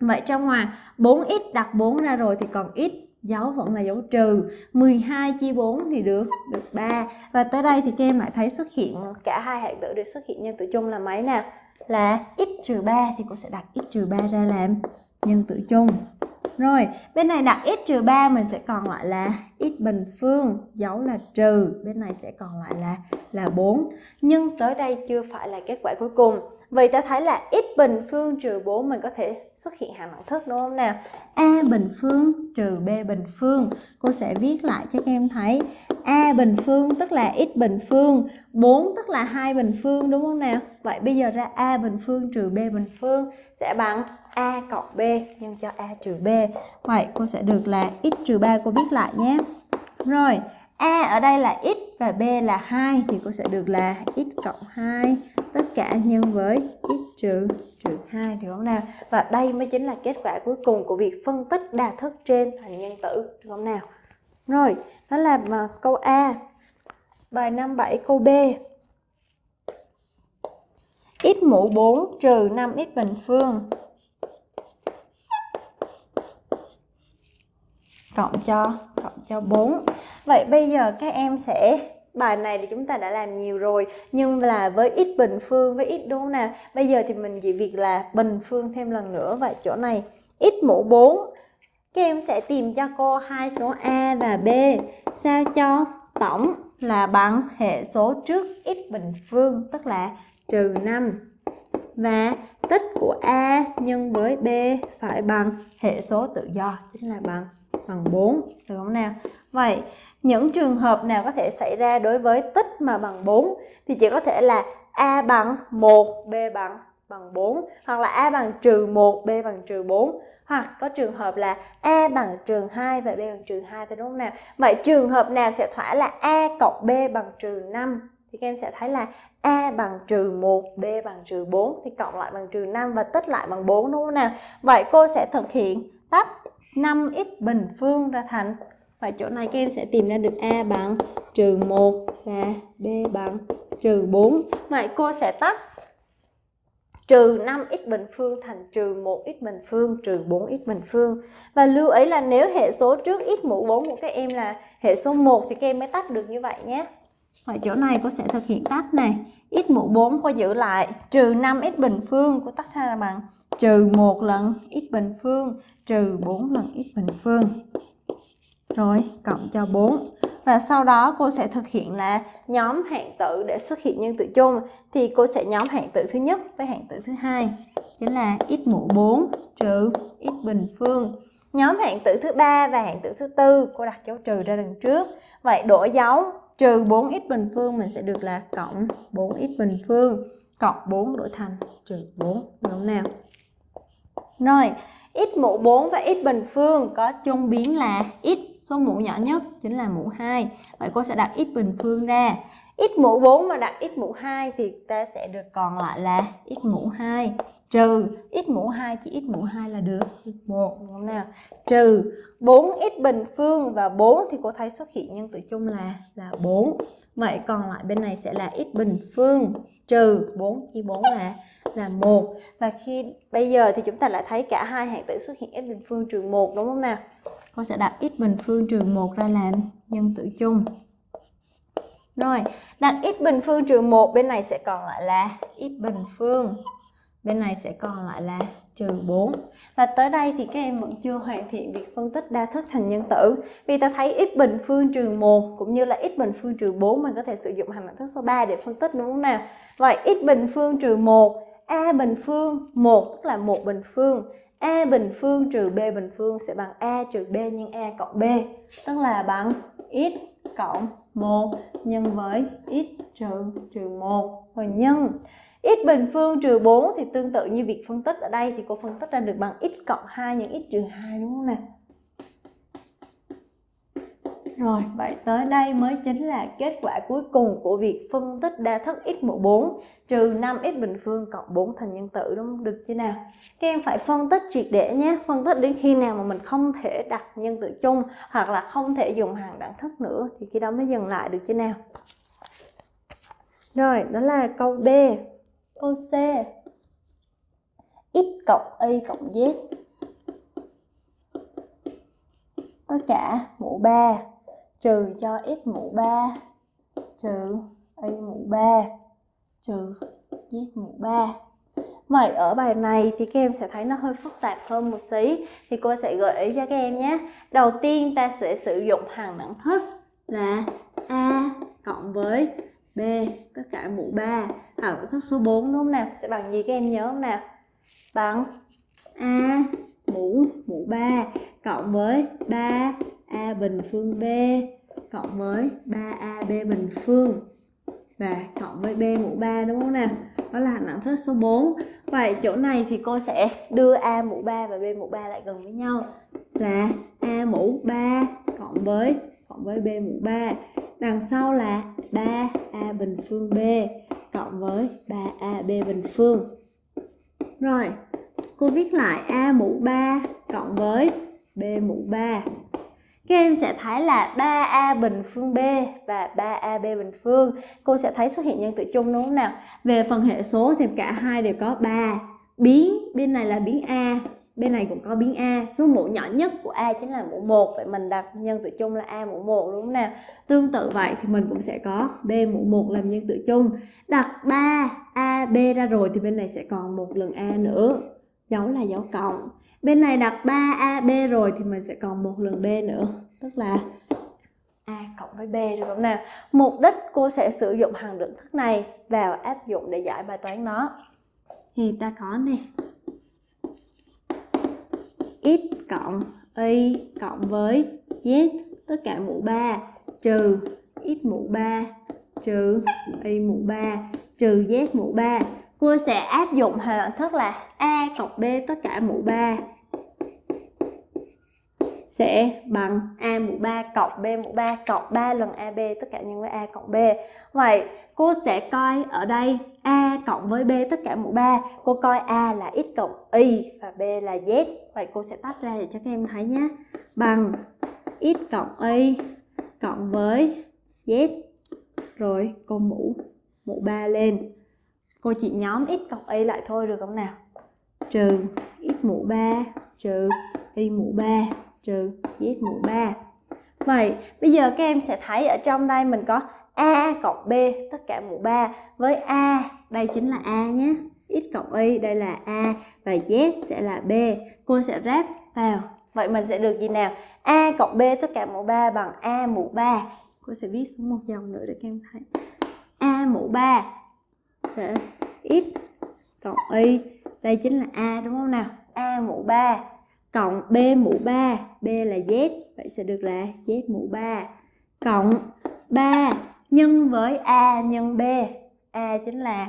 Vậy trong ngoài 4x đặt 4 ra rồi thì còn x dấu vẫn là dấu trừ. 12 chia 4 thì được được 3 và tới đây thì các em lại thấy xuất hiện, cả hai hạng tử đều xuất hiện nhân tử chung là mấy nè là x trừ 3 thì cô sẽ đặt x trừ 3 ra làm nhân tử chung rồi, bên này đặt x trừ 3 mình sẽ còn lại là x bình phương, dấu là trừ, bên này sẽ còn lại là là 4. Nhưng tới đây chưa phải là kết quả cuối cùng. Vậy ta thấy là x bình phương trừ 4 mình có thể xuất hiện hàm đẳng thức đúng không nào? A bình phương trừ B bình phương. Cô sẽ viết lại cho các em thấy. A bình phương tức là x bình phương, 4 tức là 2 bình phương đúng không nào? Vậy bây giờ ra A bình phương trừ B bình phương sẽ bằng A cộng B nhân cho A trừ B. Vậy cô sẽ được là x trừ 3 cô viết lại nhé. Rồi, A ở đây là x và B là 2 thì cô sẽ được là x cộng 2 tất cả nhân với x trừ trừ 2 được không nào? Và đây mới chính là kết quả cuối cùng của việc phân tích đa thức trên thành nhân tử được không nào? Rồi, đó là à, câu A. Bài 57 câu B. x mũ 4 trừ 5x bình phương cộng cho cộng cho 4. Vậy bây giờ các em sẽ, bài này thì chúng ta đã làm nhiều rồi, nhưng là với x bình phương, với x đúng không nào? Bây giờ thì mình chỉ việc là bình phương thêm lần nữa vậy chỗ này x mũ 4 các em sẽ tìm cho cô hai số a và b sao cho tổng là bằng hệ số trước x bình phương, tức là trừ 5 và tích của a nhân với b phải bằng hệ số tự do, chính là bằng bằng 4 được không nào? Vậy những trường hợp nào có thể xảy ra đối với tích mà bằng 4 thì chỉ có thể là A bằng 1, B bằng bằng 4 hoặc là A bằng trừ 1, B bằng trừ 4 hoặc có trường hợp là A bằng trừ 2 và B bằng trừ 2 thì đúng không nào? Vậy trường hợp nào sẽ thỏa là A cộng B bằng trừ 5 thì các em sẽ thấy là A bằng trừ 1, B bằng trừ 4 thì cộng lại bằng trừ 5 và tích lại bằng 4 đúng không nào? Vậy cô sẽ thực hiện tách 5x bình phương ra thành Vậy chỗ này các em sẽ tìm ra được A bằng trừ 1 và B bằng trừ 4 Vậy cô sẽ tách trừ 5x bình phương thành trừ 1x bình phương trừ 4x bình phương. Và lưu ý là nếu hệ số trước x mũ 4 của các em là hệ số 1 thì các em mới tách được như vậy nhé. Ở chỗ này cô sẽ thực hiện tách này. x mũ 4 cô giữ lại trừ 5x bình phương cô tách ra là bằng trừ 1 lần x bình phương trừ 4 lần x bình phương. Rồi, cộng cho 4 và sau đó cô sẽ thực hiện là nhóm hạng tử để xuất hiện nhân tử chung. Thì cô sẽ nhóm hạng tử thứ nhất với hạng tử thứ hai chính là x mũ 4 trừ x bình phương. Nhóm hạng tử thứ ba và hạng tử thứ tư cô đặt dấu trừ ra đằng trước. Vậy đổi dấu trừ 4x bình phương mình sẽ được là cộng 4x bình phương. Cộng 4 đổi thành trừ 4 đúng không nào? Rồi x mũ 4 và x bình phương. Có chung biến là x, số mũ nhỏ nhất chính là mũ 2 vậy cô sẽ đặt x bình phương ra. X mũ 4 mà đặt x mũ 2 thì ta sẽ được còn lại là x mũ 2 trừ x mũ 2 chỉ x mũ 2 là được. 1 đúng không nào? Trừ 4x bình phương và 4 thì cô thấy xuất hiện nhân tử chung là là 4 vậy còn lại bên này sẽ là x bình phương. Trừ 4 chia 4 là là một. Và khi bây giờ thì chúng ta lại thấy cả hai hạng tử xuất hiện x bình phương trừ 1 đúng không nào? Con sẽ đặt x bình phương trừ 1 ra làm nhân tử chung. Rồi, đặt x bình phương trừ 1 bên này sẽ còn lại là x bình phương. Bên này sẽ còn lại là trừ 4 và tới đây thì các em vẫn chưa hoàn thiện việc phân tích đa thức thành nhân tử. Vì ta thấy x bình phương trừ 1 cũng như là x bình phương trừ 4 mình có thể sử dụng hàm đẳng thức số 3 để phân tích, đúng không nào? Vậy x bình phương trừ 1 a bình phương 1 tức là một bình phương. A bình phương trừ b bình phương sẽ bằng a trừ b nhân a cộng b. Tức là bằng x cộng 1 nhân với x trừ trừ 1 rồi nhân. X bình phương trừ 4 thì tương tự như việc phân tích ở đây thì cô phân tích ra được bằng x cộng 2 nhân x trừ 2 đúng không nè? Rồi, vậy tới đây mới chính là kết quả cuối cùng của việc phân tích đa thức x mũ 4 trừ 5x bình phương cộng 4 thành nhân tử đúng không? Được chưa nào? Các em phải phân tích triệt để nhé, phân tích đến khi nào mà mình không thể đặt nhân tử chung hoặc là không thể dùng hàng đẳng thức nữa thì khi đó mới dừng lại được chưa nào? Rồi, đó là câu B. Câu C. x cộng y cộng z tất cả mũ 3 trừ cho x mũ 3 trừ y mũ 3 trừ z mũ 3 Vậy ở bài này thì các em sẽ thấy nó hơi phức tạp hơn một xí. Thì cô sẽ gợi ý cho các em nhé. Đầu tiên ta sẽ sử dụng hằng đẳng thức là A cộng với B, tất cả mũ 3 Hằng đẳng thức số 4 đúng không nào? Sẽ bằng gì các em nhớ không nào? Bằng A mũ mũ 3 cộng với 3 A bình phương B cộng với 3AB bình phương và cộng với B mũ 3 đúng không nào? Đó là hạnh đẳng thức số 4. Vậy chỗ này thì cô sẽ đưa A mũ 3 và B mũ 3 lại gần với nhau là A mũ 3 cộng với cộng với B mũ 3. Đằng sau là 3A bình phương B cộng với 3AB bình phương. Rồi, cô viết lại A mũ 3 cộng với B mũ 3 các em sẽ thấy là 3A bình phương B và 3AB bình phương, cô sẽ thấy xuất hiện nhân tử chung đúng không nào? Về phần hệ số thì cả hai đều có 3 biến, bên này là biến A, bên này cũng có biến A. Số mũ nhỏ nhất của A chính là mũ 1 vậy mình đặt nhân tử chung là A mũ 1 đúng không nào? Tương tự vậy thì mình cũng sẽ có B mũ 1 làm nhân tử chung. Đặt 3 AB ra rồi thì bên này sẽ còn một lần A nữa dấu là dấu cộng. Bên này đặt 3AB rồi thì mình sẽ còn một lần B nữa. Tức là A cộng với B được không nào? Mục đích cô sẽ sử dụng hằng định thức này vào áp dụng để giải bài toán nó. Thì ta có nè. X cộng y cộng với z, tất cả mũ 3 trừ x mũ 3 trừ y mũ 3 trừ z mũ 3 cô sẽ áp dụng hệ thức là a cộng b tất cả mũ 3 sẽ bằng A mũ 3 cộng B mũ 3 cộng 3 lần AB tất cả nhân với A cộng B. Vậy, cô sẽ coi ở đây A cộng với B tất cả mũ 3. Cô coi A là X cộng Y và B là Z. Vậy cô sẽ tách ra để cho các em thấy nhé. Bằng X cộng Y cộng với Z. Rồi, cô mũ mũ 3 lên. Cô chỉ nhóm X cộng Y lại thôi được không nào? Trừ X mũ 3 trừ Y mũ 3 trừ z mũ 3. Vậy bây giờ các em sẽ thấy ở trong đây mình có a cộng b tất cả mũ 3 với a đây chính là a nhé. x cộng y đây là a và z sẽ là b. Cô sẽ ráp vào. Vậy mình sẽ được gì nào? a cộng b tất cả mũ 3 bằng a mũ 3. Cô sẽ viết xuống một dòng nữa để các em thấy. a mũ 3 sẽ x cộng y đây chính là a đúng không nào? a mũ 3 cộng b mũ 3, b là z, vậy sẽ được là z mũ 3 cộng 3 nhân với a nhân b, a chính là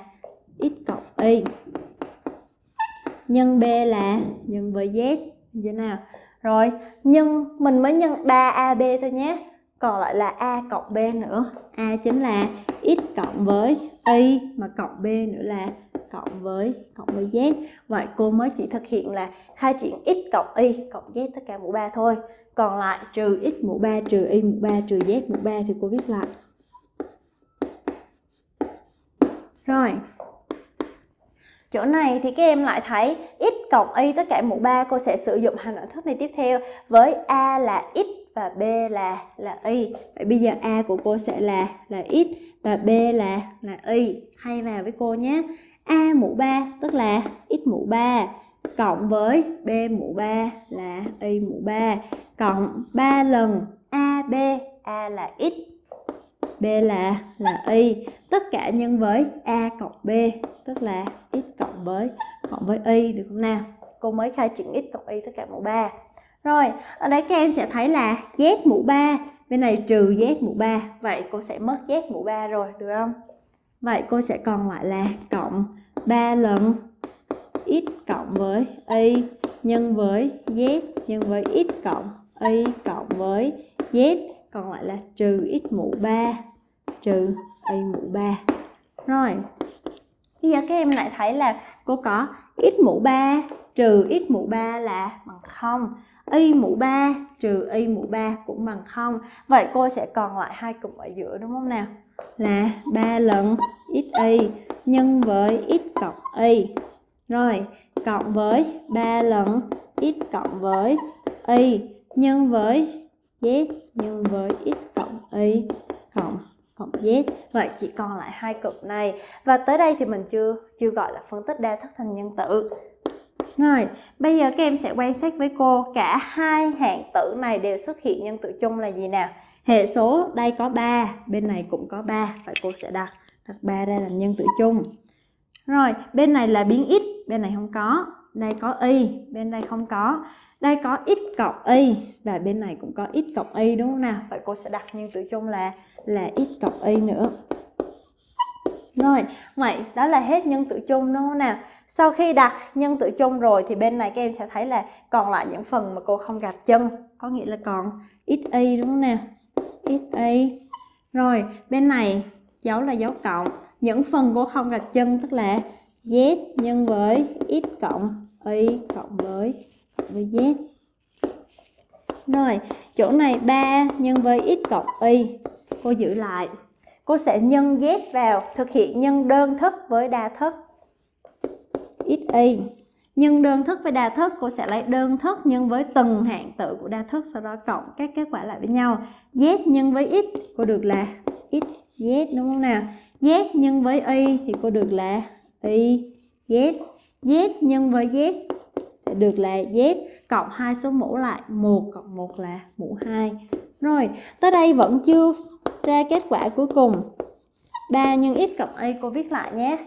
x cộng y. Nhân b là nhân với z, như thế nào? Rồi, nhân mình mới nhân 3ab thôi nhé. Còn lại là a cộng b nữa. a chính là x cộng với y mà cộng b nữa là cộng với cộng với z. Vậy cô mới chỉ thực hiện là khai triển x cộng y cộng z tất cả mũ 3 thôi. Còn lại trừ x mũ 3 trừ y mũ 3 trừ z mũ 3 thì cô viết lại. Rồi. Chỗ này thì các em lại thấy x cộng y tất cả mũ 3 cô sẽ sử dụng hành ẩn thức này tiếp theo với a là x và b là là y. Vậy bây giờ a của cô sẽ là là x và b là là y. Hay vào với cô nhé. A mũ 3 tức là x mũ 3 cộng với B mũ 3 là Y mũ 3 cộng 3 lần AB A là x, B là là Y. Tất cả nhân với A cộng B, tức là x cộng với cộng với Y được không nào? Cô mới khai triển x cộng Y tất cả mũ 3 rồi, ở đây các em sẽ thấy là Z mũ 3 bên này trừ Z mũ 3 vậy cô sẽ mất Z mũ 3 rồi, được không? Vậy cô sẽ còn lại là cộng 3 lần x cộng với y nhân với z nhân với x cộng y cộng với z. Còn lại là trừ x mũ 3 trừ y mũ 3 rồi, bây giờ các em lại thấy là cô có x mũ 3 trừ x mũ 3 là bằng 0 y mũ 3 trừ y mũ 3 cũng bằng 0 vậy cô sẽ còn lại hai cụm ở giữa đúng không nào là 3 lần xy nhân với x cộng y. Rồi, cộng với 3 lần x cộng với y nhân với z nhân với x cộng y cộng cộng z. Vậy chỉ còn lại hai cụm này. Và tới đây thì mình chưa chưa gọi là phân tích đa thức thành nhân tử. Rồi, bây giờ các em sẽ quan sát với cô cả hai hạng tử này đều xuất hiện nhân tử chung là gì nào? Hệ số đây có 3, bên này cũng có 3, vậy cô sẽ đặt đặt 3 ra làm nhân tử chung. Rồi, bên này là biến x, bên này không có. Đây có y, bên đây không có. Đây có x cộng y và bên này cũng có x cộng y đúng không nào? Vậy cô sẽ đặt nhân tử chung là là x cộng y nữa. Rồi, vậy đó là hết nhân tử chung đúng không nào? Sau khi đặt nhân tử chung rồi thì bên này các em sẽ thấy là còn lại những phần mà cô không gạch chân, có nghĩa là còn xy đúng không nào? y Rồi, bên này dấu là dấu cộng. Những phần cô không gạch chân tức là z nhân với x cộng y cộng với với z. Rồi, chỗ này 3 nhân với x cộng y. Cô giữ lại. Cô sẽ nhân z vào, thực hiện nhân đơn thức với đa thức. xa nhân đơn thức với đa thức cô sẽ lấy đơn thức nhân với từng hạng tử của đa thức sau đó cộng các kết quả lại với nhau. Z nhân với x cô được là x z đúng không nào? Z nhân với y thì cô được là y z z nhân với z sẽ được là z cộng hai số mũ lại một cộng một là mũ hai. Rồi tới đây vẫn chưa ra kết quả cuối cùng. 3 nhân x cộng y cô viết lại nhé.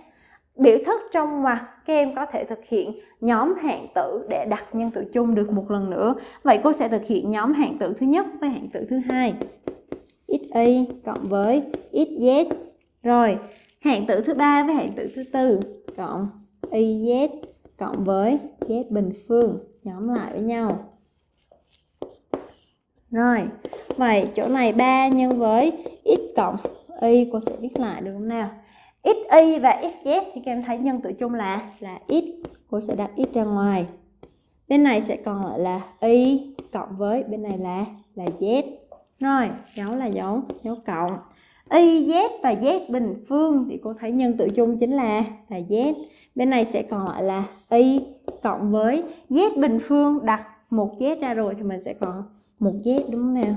Biểu thức trong ngoặc các em có thể thực hiện nhóm hạng tử để đặt nhân tử chung được một lần nữa. Vậy cô sẽ thực hiện nhóm hạng tử thứ nhất với hạng tử thứ hai. Xy cộng với xz rồi, hạng tử thứ ba với hạng tử thứ tư cộng y z cộng với z bình phương. Nhóm lại với nhau rồi, vậy chỗ này 3 nhân với x cộng y, cô sẽ viết lại được không nào? X, y và x, z thì các em thấy nhân tử chung là là x, cô sẽ đặt x ra ngoài. Bên này sẽ còn lại là y cộng với, bên này là là z. Rồi, dấu là dấu dấu cộng. Y, z và z bình phương thì cô thấy nhân tử chung chính là là z. Bên này sẽ còn lại là y cộng với z bình phương, đặt một z ra rồi thì mình sẽ còn một z đúng không nào?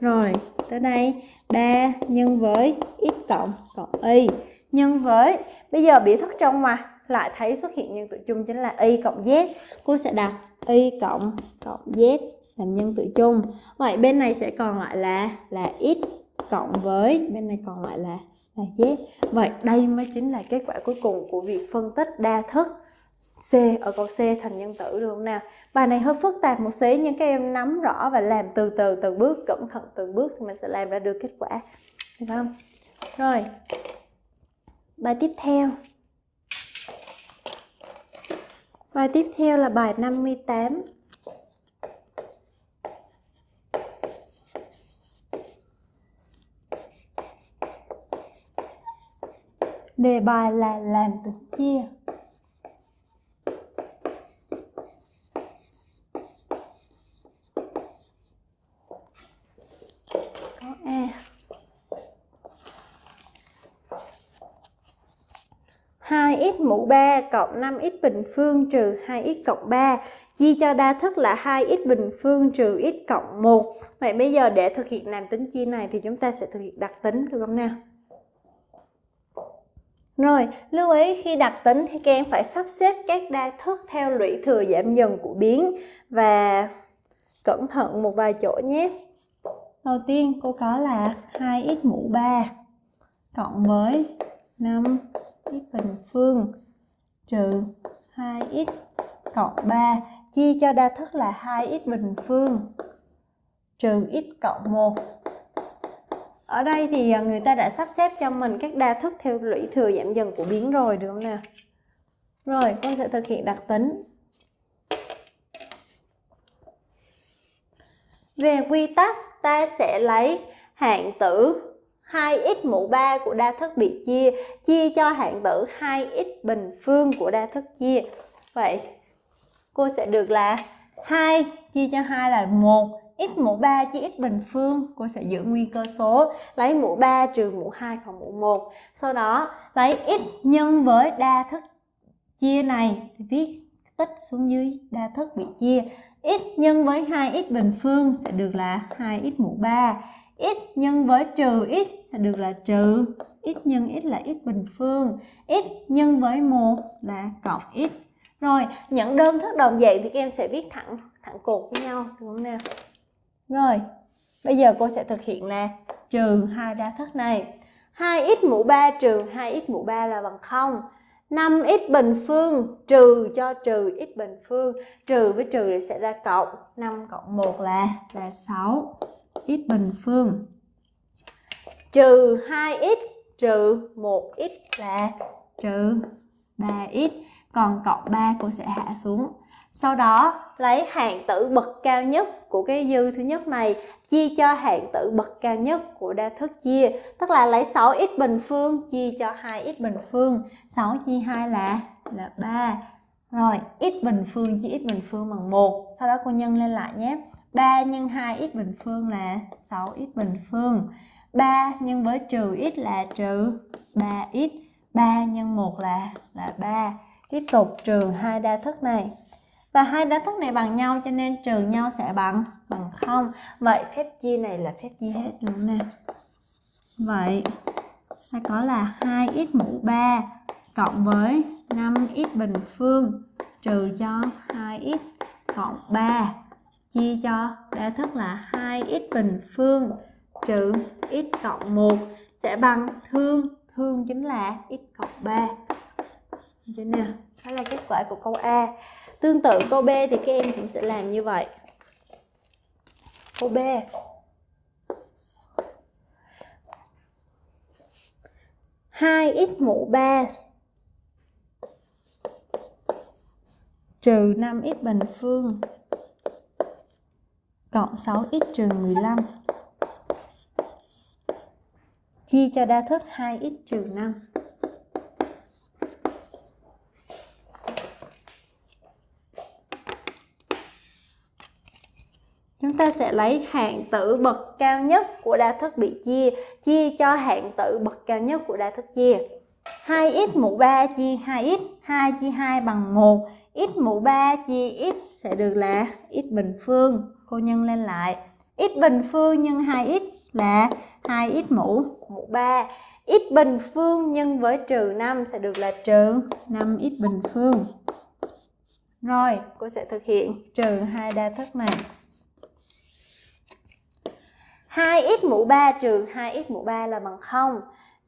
Rồi, tới đây. 3 nhân với x cộng cộng y. Nhân với, bây giờ biểu thức trong mà, lại thấy xuất hiện nhân tử chung chính là y cộng z. Cô sẽ đặt y cộng cộng z làm nhân tử chung. Vậy bên này sẽ còn lại là là x cộng với, bên này còn lại là là z. Vậy đây mới chính là kết quả cuối cùng của việc phân tích đa thức. C, ở câu C, thành nhân tử được không nào? Bài này hơi phức tạp một xí, nhưng các em nắm rõ và làm từ từ từng bước, cẩn thận từng bước thì mình sẽ làm ra được kết quả. Được không? Rồi. Bài tiếp theo. Bài tiếp theo là bài 58. Đề bài là làm từ chia. Có A. 2x mũ 3 cộng 5x bình phương trừ 2x cộng 3 chia cho đa thức là 2x bình phương trừ x cộng 1. Vậy bây giờ để thực hiện làm tính chia này thì chúng ta sẽ thực hiện đặc tính được không nào? Rồi, lưu ý khi đặt tính thì các em phải sắp xếp các đa thức theo lũy thừa giảm dần của biến và cẩn thận một vài chỗ nhé. Đầu tiên cô có là 2x mũ 3 cộng với 5 x bình phương trừ 2x cộng 3 chia cho đa thức là 2x bình phương, trừ x cộng 1 ở đây thì à, người ta đã sắp xếp cho mình các đa thức theo lũy thừa giảm dần của biến rồi, được không nào? Rồi, con sẽ thực hiện đặc tính. Về quy tắc, ta sẽ lấy hạng tử 2x mũ 3 của đa thức bị chia chia cho hạng tử 2x bình phương của đa thức chia. Vậy, cô sẽ được là 2 chia cho 2 là 1 x mũ 3 chia x bình phương, cô sẽ giữ nguyên cơ số. Lấy mũ 3 trừ mũ 2 cộng mũ 1 sau đó, lấy x nhân với đa thức chia này, viết tích xuống dưới đa thức bị chia. x nhân với 2x bình phương sẽ được là 2x mũ 3 x nhân với trừ x sẽ được là trừ. X nhân x là x bình phương. X nhân với 1 là cộng x. Rồi những đơn thức đồng dạng thì các em sẽ viết thẳng thẳng cột với nhau đúng không nào? Rồi, bây giờ cô sẽ thực hiện là trừ hai đa thức này. 2x mũ 3 trừ 2x mũ 3 là bằng 0. 5x bình phương trừ cho trừ x bình phương. Trừ với trừ thì sẽ ra cộng. 5 cộng 1 là là 6 x bình phương trừ 2x trừ 1x là trừ 3x còn cộng 3 cô sẽ hạ xuống sau đó lấy hạng tử bậc cao nhất của cái dư thứ nhất này chia cho hạng tử bậc cao nhất của đa thức chia. Tức là lấy 6x bình phương chia cho 2x bình phương. 6 chia 2 là là 3. Rồi, x bình phương chia x bình phương bằng 1. Sau đó cô nhân lên lại nhé. 3 nhân 2x bình phương là 6x bình phương. 3 nhân với trừ x là trừ 3x. 3 nhân 1 là là 3. Tiếp tục trừ hai đa thức này và hai đa thức này bằng nhau cho nên trừ nhau sẽ bằng bằng 0. vậy phép chia này là phép chia hết luôn nè vậy ta có là 2x mũ 3 cộng với 5x bình phương trừ cho 2x cộng 3 chia cho đa thức là 2x bình phương trừ x cộng 1 sẽ bằng thương thương chính là x cộng 3 Chứ nè, đó là kết quả của câu A Tương tự câu B thì các em cũng sẽ làm như vậy. Câu B. hai x mũ 3 trừ 5x bình phương cộng 6x trừ 15 chia cho đa thức 2x trừ 5. Chúng ta sẽ lấy hạng tử bậc cao nhất của đa thức bị chia, chia cho hạng tử bậc cao nhất của đa thức chia. 2x mũ 3 chia 2x, 2 chia 2 bằng 1, x mũ 3 chia x sẽ được là x bình phương. Cô nhân lên lại. x bình phương nhân 2x là 2x mũ mũ 3. x bình phương nhân với trừ 5 sẽ được là trừ 5x bình phương. Rồi, cô sẽ thực hiện trừ hai đa thức này. 2x mũ 3 trừ 2x mũ 3 là bằng 0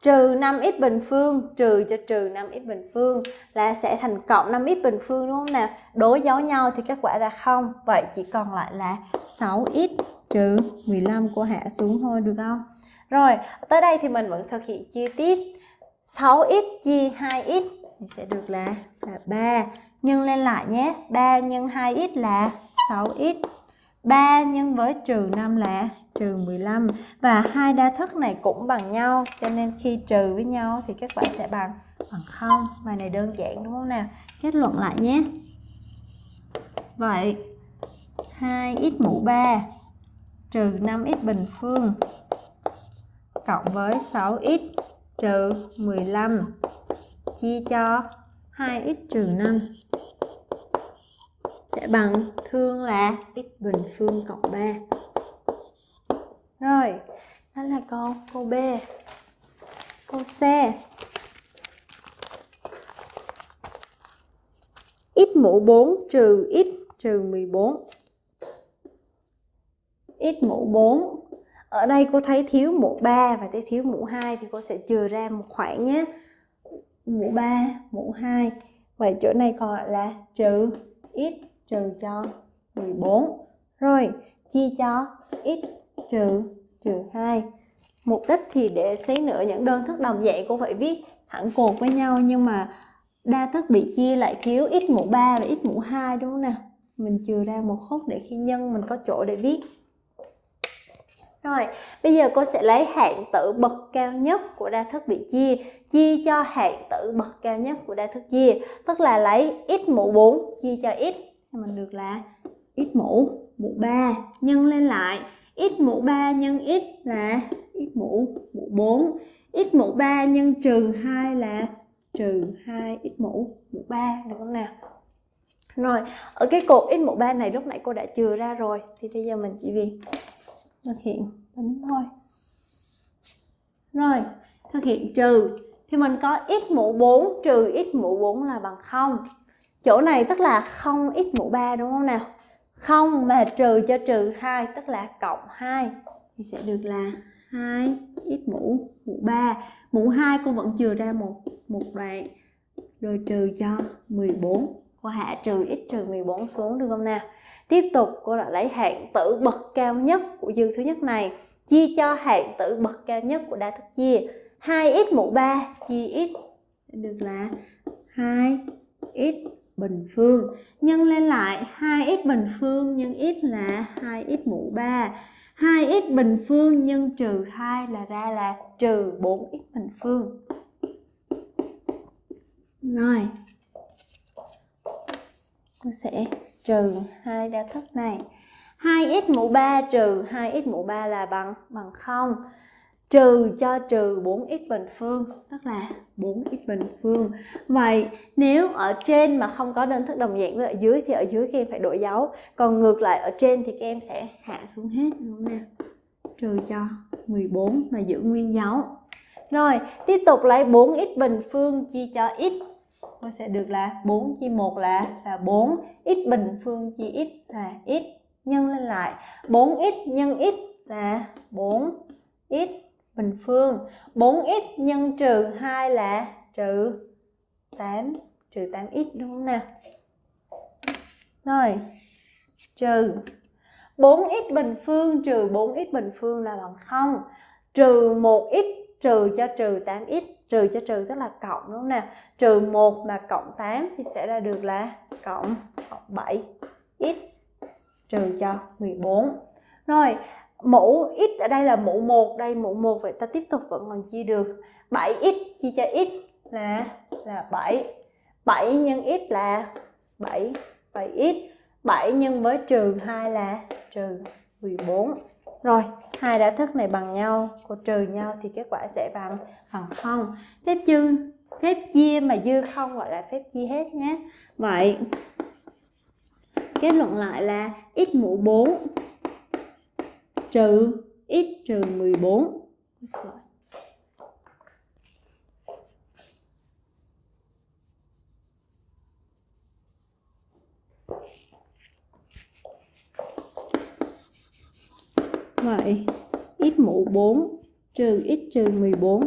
trừ 5x bình phương trừ cho trừ 5x bình phương là sẽ thành cộng 5x bình phương đúng không nào? Đối dấu nhau thì kết quả ra không. Vậy chỉ còn lại là 6x trừ 15 của hạ xuống thôi được không? Rồi, tới đây thì mình vẫn thực hiện chi tiết. 6x chia 2x thì sẽ được là là 3. Nhân lên lại nhé. 3 nhân 2x là 6x. 3 nhân với trừ 5 là trừ 15 và hai đa thức này cũng bằng nhau, cho nên khi trừ với nhau thì các bạn sẽ bằng bằng không. Bài này đơn giản, đúng không nào? Kết luận lại nhé. Vậy 2x mũ 3 trừ 5x bình phương, cộng với 6x trừ 15 chia cho 2x trừ 5 sẽ bằng thương là x bình phương cộng 3 rồi, đó là câu câu B. Câu C. x mũ 4 trừ x trừ 14. x mũ 4. Ở đây cô thấy thiếu mũ 3 và thấy thiếu mũ 2 thì cô sẽ trừ ra một khoảng nhé. Mũ 3, mũ 2. Vậy chỗ này còn lại là trừ x trừ cho 14. Rồi, chia cho x trừ trừ 2 mục đích thì để xí nữa những đơn thức đồng dạng cô phải viết thẳng cột với nhau nhưng mà đa thức bị chia lại thiếu x mũ 3 và x mũ 2 đúng không nào? Mình trừ ra một khúc để khi nhân mình có chỗ để viết. Rồi, bây giờ cô sẽ lấy hạng tử bậc cao nhất của đa thức bị chia, chia cho hạng tử bậc cao nhất của đa thức chia, tức là lấy x mũ 4 chia cho x, thì mình được là x mũ mũ 3 nhân lên lại. X mũ 3 nhân x là x mũ mũ 4 x mũ 3 nhân trừ 2 là trừ 2 x mũ mũ 3 được không nào? Rồi, ở cái cột x mũ 3 này lúc nãy cô đã trừ ra rồi, thì bây giờ mình chỉ việc thực hiện tính thôi. Rồi, thực hiện trừ. Thì mình có x mũ 4 trừ x mũ 4 là bằng 0 chỗ này tức là không x mũ 3 đúng không nào? Không mà trừ cho trừ 2 tức là cộng 2 thì sẽ được là 2 x mũ mũ 3 mũ 2 cô vẫn trừ ra một một đoạn, rồi trừ cho 14 cô hạ trừ x trừ 14 xuống được không nào? Tiếp tục, cô đã lấy hạng tử bậc cao nhất của dương thứ nhất này, chia cho hạng tử bậc cao nhất của đa thức chia. 2x mũ 3 chia x được là 2x bình phương. Nhân lên lại 2x bình phương nhân x là 2x mũ 3 2x bình phương nhân trừ 2 là ra là trừ 4x bình phương. Rồi. Cô sẽ trừ hai đa thức này. 2x mũ 3 trừ 2x mũ 3 là bằng bằng 0 trừ cho trừ 4x bình phương. Tức là? 4x bình phương. Vậy nếu ở trên mà không có đơn thức đồng dạng với ở dưới thì ở dưới các em phải đổi dấu. Còn ngược lại ở trên thì các em sẽ hạ xuống hết đúng không nào trừ cho 14 mà giữ nguyên dấu. Rồi tiếp tục lấy 4x bình phương chia cho x nó sẽ được là 4 chia 1 là là 4 x bình phương chia x là x nhân lên lại. 4x nhân x là 4 x bình phương. 4x nhân trừ 2 là trừ 8 trừ 8x đúng không nào? Rồi trừ. 4x bình phương trừ 4x bình phương là bằng 0 trừ 1x trừ cho trừ 8x trừ cho trừ tức là cộng đúng không nào? Trừ 1 mà cộng 8 thì sẽ ra được là cộng, cộng 7x trừ cho 14 rồi mũ x ở đây là mũ 1 đây mũ 1 vậy ta tiếp tục vẫn còn chia được. 7x chia cho x là là 7 7 nhân x là 7 7x 7 nhân với trừ 2 là trừ 14 rồi, hai đã thức này bằng nhau, cô trừ nhau thì kết quả sẽ bằng bằng không. Phép dư phép chia mà dư không gọi là phép chia hết nhé. Vậy, kết luận lại là x mũ 4 trừ x trừ 14 Vậy x mũ 4 trừ x trừ 14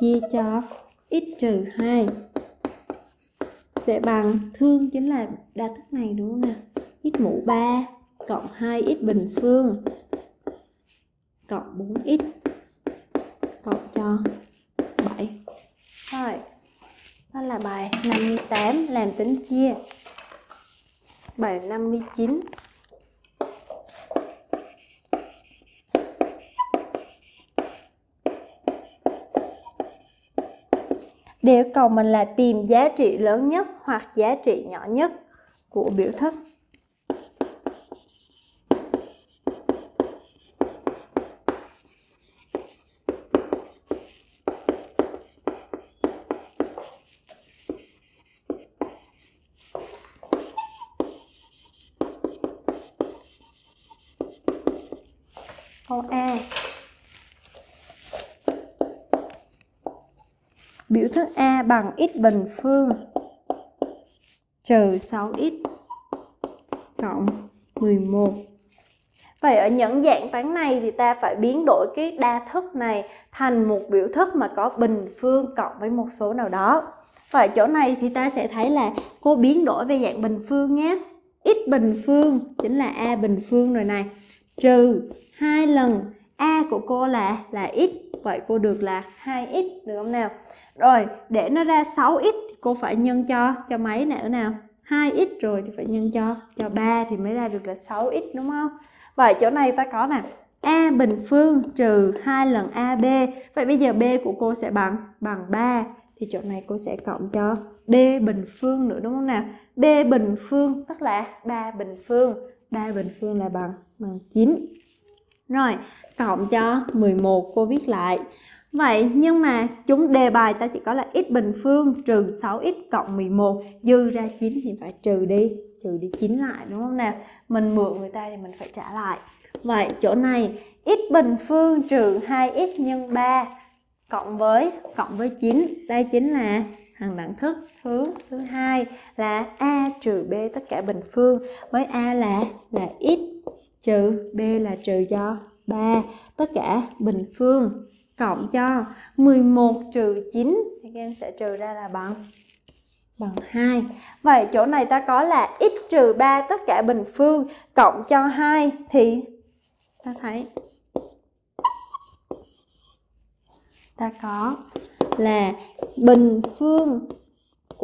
chia cho x trừ 2 sẽ bằng, thương chính là đa thức này đúng không nào? x mũ 3 cộng 2x bình phương cộng 4x cộng cho 7 rồi, đó là bài 58 làm tính chia. Bài 59 để cầu mình là tìm giá trị lớn nhất hoặc giá trị nhỏ nhất của biểu thức. Câu A biểu thức A bằng x bình phương trừ 6x cộng 11. Vậy ở những dạng toán này thì ta phải biến đổi cái đa thức này thành một biểu thức mà có bình phương cộng với một số nào đó. Vậy chỗ này thì ta sẽ thấy là cô biến đổi về dạng bình phương nhé. x bình phương chính là a bình phương rồi này. Trừ hai lần a của cô là là x, vậy cô được là 2x được không nào? Rồi, để nó ra 6x thì cô phải nhân cho cho mấy nữa nào? 2x rồi thì phải nhân cho cho 3 thì mới ra được là 6x đúng không? Vậy chỗ này ta có nè A bình phương trừ 2 lần AB. Vậy bây giờ B của cô sẽ bằng bằng 3 thì chỗ này cô sẽ cộng cho B bình phương nữa đúng không nào? B bình phương tức là 3 bình phương. 3 bình phương là bằng bằng 9. Rồi, cộng cho 11 cô viết lại. Vậy nhưng mà chúng đề bài ta chỉ có là x bình phương trừ 6x cộng 11 dư ra 9 thì phải trừ đi, trừ đi 9 lại đúng không nào? Mình mượn người ta thì mình phải trả lại. Vậy chỗ này x bình phương trừ 2x nhân 3 cộng với cộng với 9, đây chính là hằng đẳng thức thứ thứ hai là a trừ b tất cả bình phương với a là là x trừ b là trừ cho 3 tất cả bình phương cộng cho 11 trừ 9 thì các em sẽ trừ ra là bằng bằng 2. Vậy chỗ này ta có là x trừ 3 tất cả bình phương cộng cho 2 thì ta thấy ta có là bình phương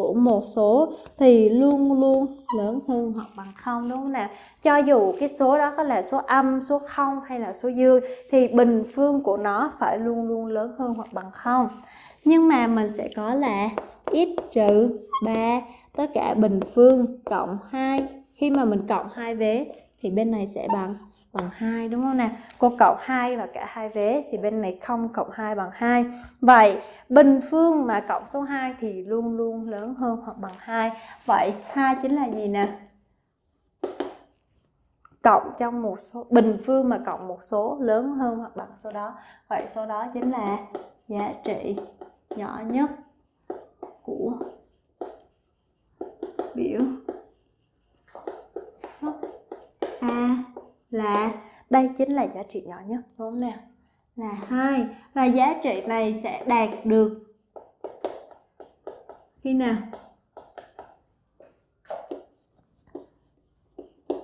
của một số thì luôn luôn lớn hơn hoặc bằng không, đúng không nào? Cho dù cái số đó có là số âm, số không hay là số dương thì bình phương của nó phải luôn luôn lớn hơn hoặc bằng không. Nhưng mà mình sẽ có là x trừ 3 tất cả bình phương cộng 2 khi mà mình cộng hai vế thì bên này sẽ bằng bằng 2 đúng không nè? Cô cộng 2 và cả hai vế thì bên này không cộng 2 bằng 2. Vậy, bình phương mà cộng số 2 thì luôn luôn lớn hơn hoặc bằng 2. Vậy 2 chính là gì nè? Cộng trong một số, bình phương mà cộng một số lớn hơn hoặc bằng số đó. Vậy số đó chính là giá trị nhỏ nhất của biểu A là? Đây chính là giá trị nhỏ nhất đúng không nào? Là hai. Và giá trị này sẽ đạt được khi nào?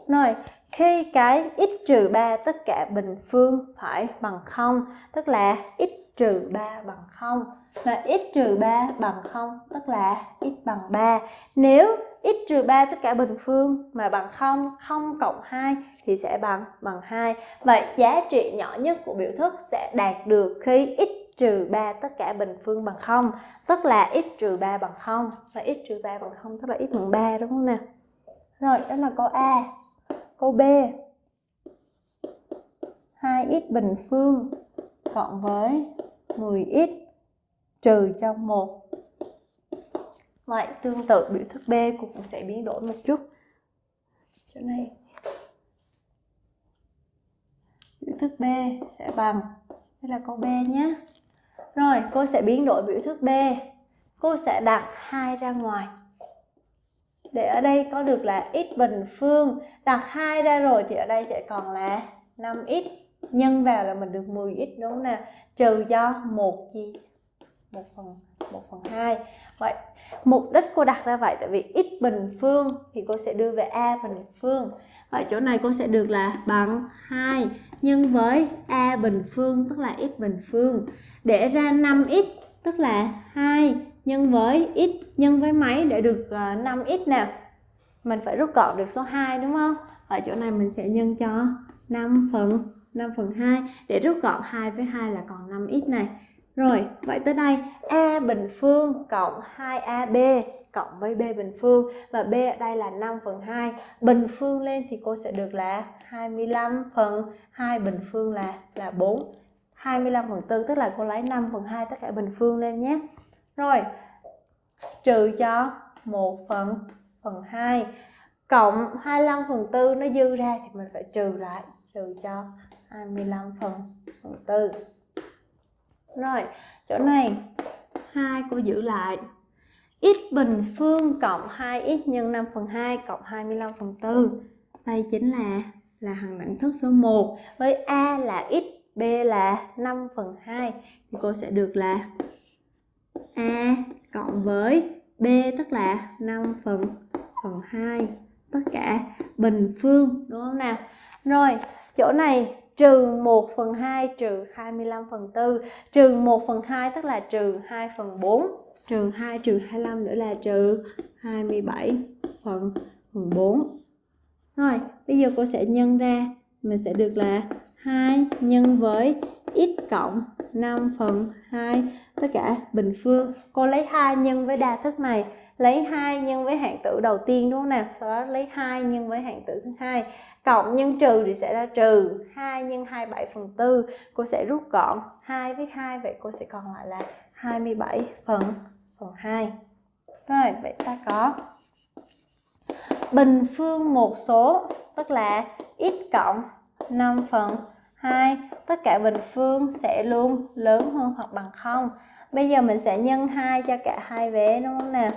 Rồi khi cái x trừ 3 tất cả bình phương phải bằng 0 tức là x trừ 3 bằng 0 và x trừ 3 bằng 0 tức là x bằng 3 nếu x trừ 3 tất cả bình phương mà bằng 0, 0 cộng 2 thì sẽ bằng bằng 2. Vậy giá trị nhỏ nhất của biểu thức sẽ đạt được khi x trừ 3 tất cả bình phương bằng 0, tức là x trừ 3 bằng 0 và x trừ 3 bằng 0 tức là x bằng 3 đúng không nào? Rồi, đó là câu A. Câu B. 2x bình phương cộng với 10x trừ cho 1 Vậy tương tự biểu thức B cũng sẽ biến đổi một chút. Chỗ này biểu thức B sẽ bằng đây là câu B nhé. Rồi, cô sẽ biến đổi biểu thức B. Cô sẽ đặt hai ra ngoài. Để ở đây có được là x bình phương. Đặt hai ra rồi thì ở đây sẽ còn là 5x. Nhân vào là mình được 10x đúng không nào? Trừ cho một chia 1 phần 1 phần 2. Vậy, mục đích cô đặt ra vậy tại vì x bình phương thì cô sẽ đưa về a bình phương. Vậy chỗ này cô sẽ được là bằng 2 nhân với a bình phương tức là x bình phương. Để ra 5x tức là 2 nhân với x nhân với mấy để được ờ, 5x nào. Mình phải rút gọn được số 2 đúng không? Ở chỗ này mình sẽ nhân cho 5 phần 5 phần 2 để rút gọn 2 với 2 là còn 5x này. Rồi, vậy tới đây A bình phương cộng 2AB cộng với B bình phương và B ở đây là 5 phần 2 bình phương lên thì cô sẽ được là 25 phần 2 bình phương là là 4 25 phần 4 tức là cô lấy 5 phần 2 tất cả bình phương lên nhé. Rồi trừ cho 1 phần phần 2 cộng 25 phần 4 nó dư ra thì mình phải trừ lại trừ cho 25 phần phần 4 rồi, chỗ này. Hai cô giữ lại. X bình phương cộng 2x nhân 5 phần 2 cộng 25 phần 4 Đây chính là là hằng đẳng thức số 1 Với A là x, B là 5 phần 2 Thì cô sẽ được là A cộng với B tức là 5 phần phần 2 Tất cả bình phương đúng không nào? Rồi chỗ này trừ 1 phần 2 trừ 25 phần 4 trừ 1 phần 2 tức là trừ 2 phần 4 trừ 2 trừ 25 nữa là trừ 27 phần phần 4 rồi, bây giờ cô sẽ nhân ra. Mình sẽ được là 2 nhân với x cộng 5 phần 2 tất cả bình phương. Cô lấy 2 nhân với đa thức này. Lấy 2 nhân với hạng tử đầu tiên, đúng không nào? Sau đó lấy 2 nhân với hạng tử thứ hai cộng nhân trừ thì sẽ ra trừ. 2 nhân 2 7 phần 4 cô sẽ rút gọn. 2 với 2 vậy cô sẽ còn lại là 27 phần phần 2 rồi, vậy ta có bình phương một số, tức là x cộng 5 phần 2 tất cả bình phương sẽ luôn lớn hơn hoặc bằng 0 bây giờ mình sẽ nhân 2 cho cả hai vế, đúng không nè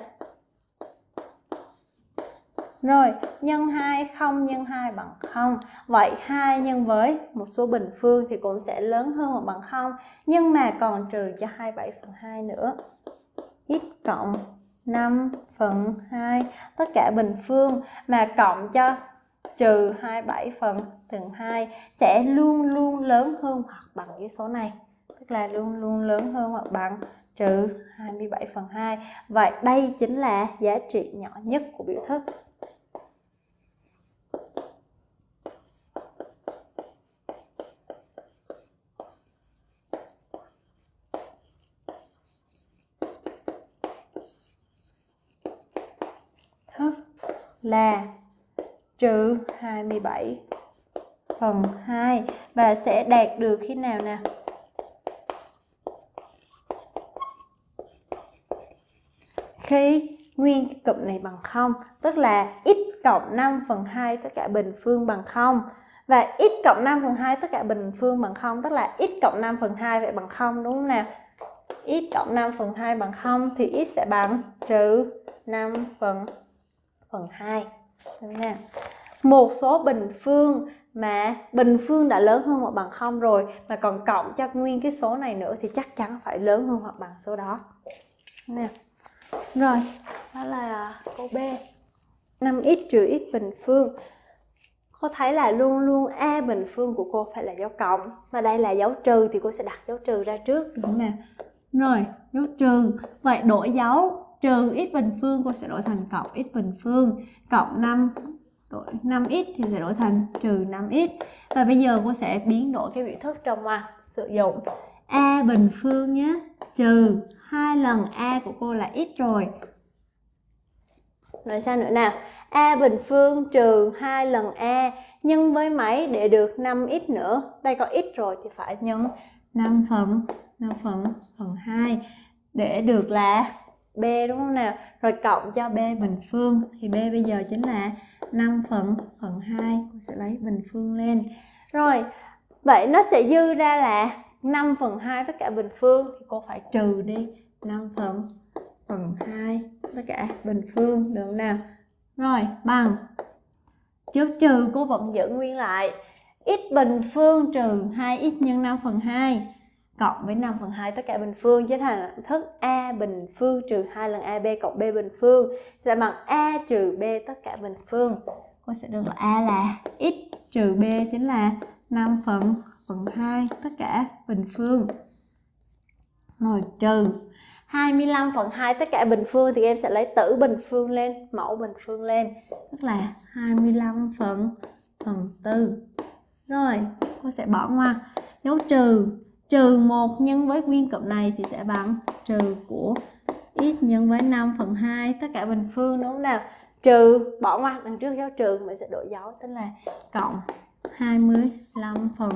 rồi, nhân 2 0 nhân 2 bằng 0. Vậy 2 nhân với một số bình phương thì cũng sẽ lớn hơn hoặc bằng 0. Nhưng mà còn trừ cho 27 phần 2 nữa. x cộng 5 phần 2 tất cả bình phương mà cộng cho trừ 27 phần từng 2 sẽ luôn luôn lớn hơn hoặc bằng cái số này. Tức là luôn luôn lớn hơn hoặc bằng trừ 27 phần 2. Vậy đây chính là giá trị nhỏ nhất của biểu thức. Là trừ 27 phần 2 và sẽ đạt được khi nào nè Khi nguyên cái cụm này bằng 0, tức là x cộng 5 phần 2 tất cả bình phương bằng 0 và x cộng 5 phần 2 tất cả bình phương bằng 0 tức là x cộng 5 phần 2 vậy bằng 0 đúng không nào? x cộng 5 phần 2 bằng 0 thì x sẽ bằng trừ 5 phần phần 2 nè một số bình phương mà bình phương đã lớn hơn hoặc bằng không rồi, mà còn cộng cho nguyên cái số này nữa thì chắc chắn phải lớn hơn hoặc bằng số đó. Nè rồi, đó là câu B. 5x trừ x bình phương. Cô thấy là luôn luôn a bình phương của cô phải là dấu cộng, mà đây là dấu trừ thì cô sẽ đặt dấu trừ ra trước. Đúng nè. Rồi, dấu trừ. Vậy đổi dấu trừ x bình phương, cô sẽ đổi thành cộng x bình phương. Cộng 5 đổi 5x thì sẽ đổi thành trừ 5x và bây giờ cô sẽ biến đổi cái biểu thức trong ngoặc sử dụng. A bình phương nhé, trừ hai lần a của cô là x rồi. Rồi sao nữa nào? A bình phương trừ hai lần a nhân với mấy để được 5x nữa? Đây có x rồi thì phải nhân 5 phần 5 phần phần 2 để được là b, đúng không nào? Rồi cộng cho b bình phương, thì b bây giờ chính là 5 phần phần 2 cô sẽ lấy bình phương lên. Rồi, vậy nó sẽ dư ra là 5 phần 2 tất cả bình phương. Thì cô phải trừ đi 5 phần phần 2 tất cả bình phương, được nào? Rồi, bằng. Trước trừ cô vẫn giữ nguyên lại. X bình phương trừ 2x nhân 5 phần 2 cộng với 5 phần 2 tất cả bình phương chính thành thức A bình phương trừ 2 lần AB cộng B bình phương. Sẽ bằng A trừ B tất cả bình phương. Cô sẽ được là A là x trừ B chính là 5 phần phần 2 tất cả bình phương. Rồi trừ 25 phần 2 tất cả bình phương thì em sẽ lấy tử bình phương lên, mẫu bình phương lên. Tức là 25 phần phần 4 rồi, cô sẽ bỏ qua. Dấu trừ trừ 1 nhân với nguyên cộng này thì sẽ bằng trừ của x nhân với 5 phần 2 tất cả bình phương, đúng không nào? Trừ, bỏ ngoặc đằng trước dấu trừ mình sẽ đổi dấu, tức là cộng 25 phần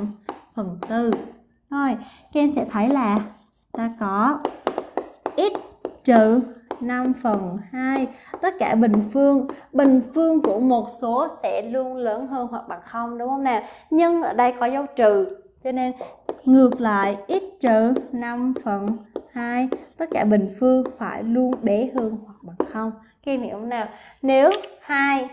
phần 4 rồi các em sẽ thấy là ta có x trừ 5 phần 2 tất cả bình phương bình phương của một số sẽ luôn lớn hơn hoặc bằng không, đúng không nào? Nhưng ở đây có dấu trừ, cho nên ngược lại x trừ 5 phần 2 tất cả bình phương phải luôn bé hơn hoặc bằng 0. các em hiểu không nào nếu 2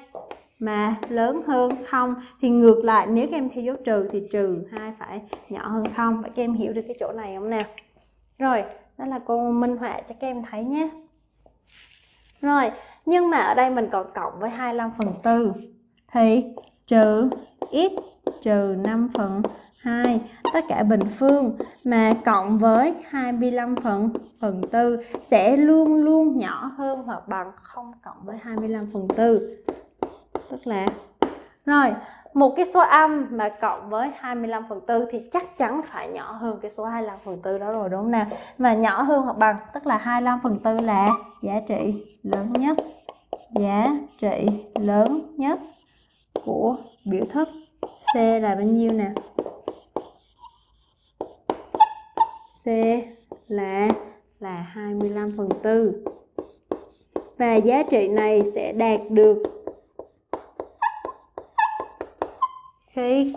mà lớn hơn 0 thì ngược lại, nếu các em theo dấu trừ thì trừ 2 phải nhỏ hơn 0. các em hiểu được cái chỗ này không nào rồi, đó là cô minh họa cho các em thấy nhé rồi, nhưng mà ở đây mình còn cộng với 25 phần 4 thì trừ x trừ 5 phần 2 tất cả bình phương mà cộng với 25 phần phần 4 sẽ luôn luôn nhỏ hơn hoặc bằng 0 cộng với 25 phần 4 tức là, rồi, một cái số âm mà cộng với 25 phần 4 thì chắc chắn phải nhỏ hơn cái số 25 phần 4 đó rồi, đúng không nào? Mà nhỏ hơn hoặc bằng, tức là 25 phần 4 là giá trị lớn nhất, giá trị lớn nhất của biểu thức C là bao nhiêu nè? Là là 25 phần 4 và giá trị này sẽ đạt được khi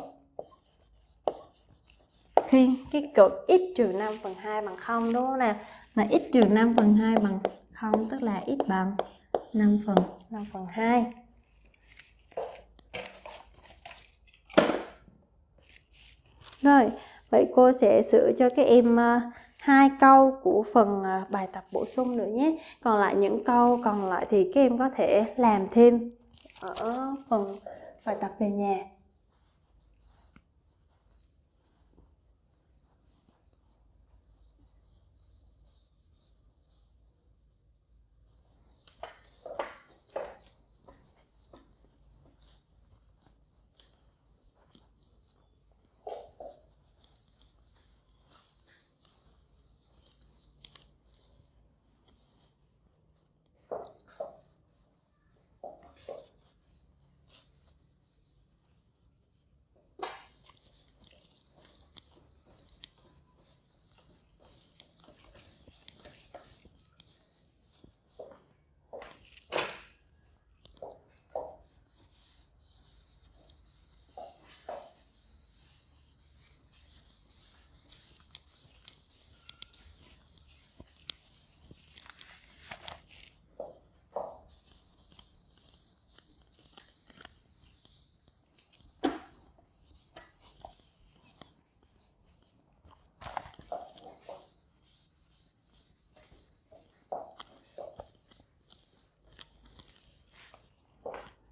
khi cái cực x trừ 5 phần 2 bằng 0 đúng không nào? Mà x trừ 5 phần 2 bằng 0 tức là x bằng 5 phần 5 phần 2 Rồi, vậy cô sẽ sửa cho các em ờ, hai câu của phần ờ, bài tập bổ sung nữa nhé. Còn lại những câu còn lại thì các em có thể làm thêm ở phần bài tập về nhà.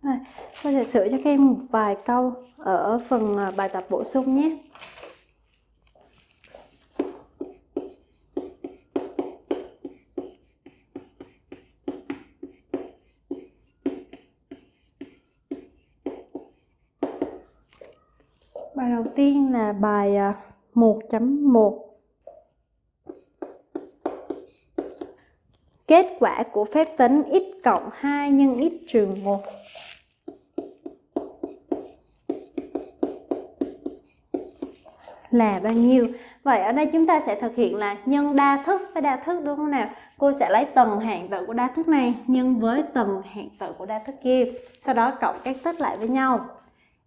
Rồi, cô sẽ sửa cho các em một vài câu ở phần à, bài tập bổ sung nhé. Bài đầu tiên là bài à, 1.1 Kết quả của phép tính x cộng 2 nhân x trừ 1 là bao nhiêu? Vậy ở đây chúng ta sẽ thực hiện là nhân đa thức với đa thức đúng không nào? Cô sẽ lấy tầng hạng tử của đa thức này nhân với tầng hạng tử của đa thức kia. Sau đó cộng các tích lại với nhau.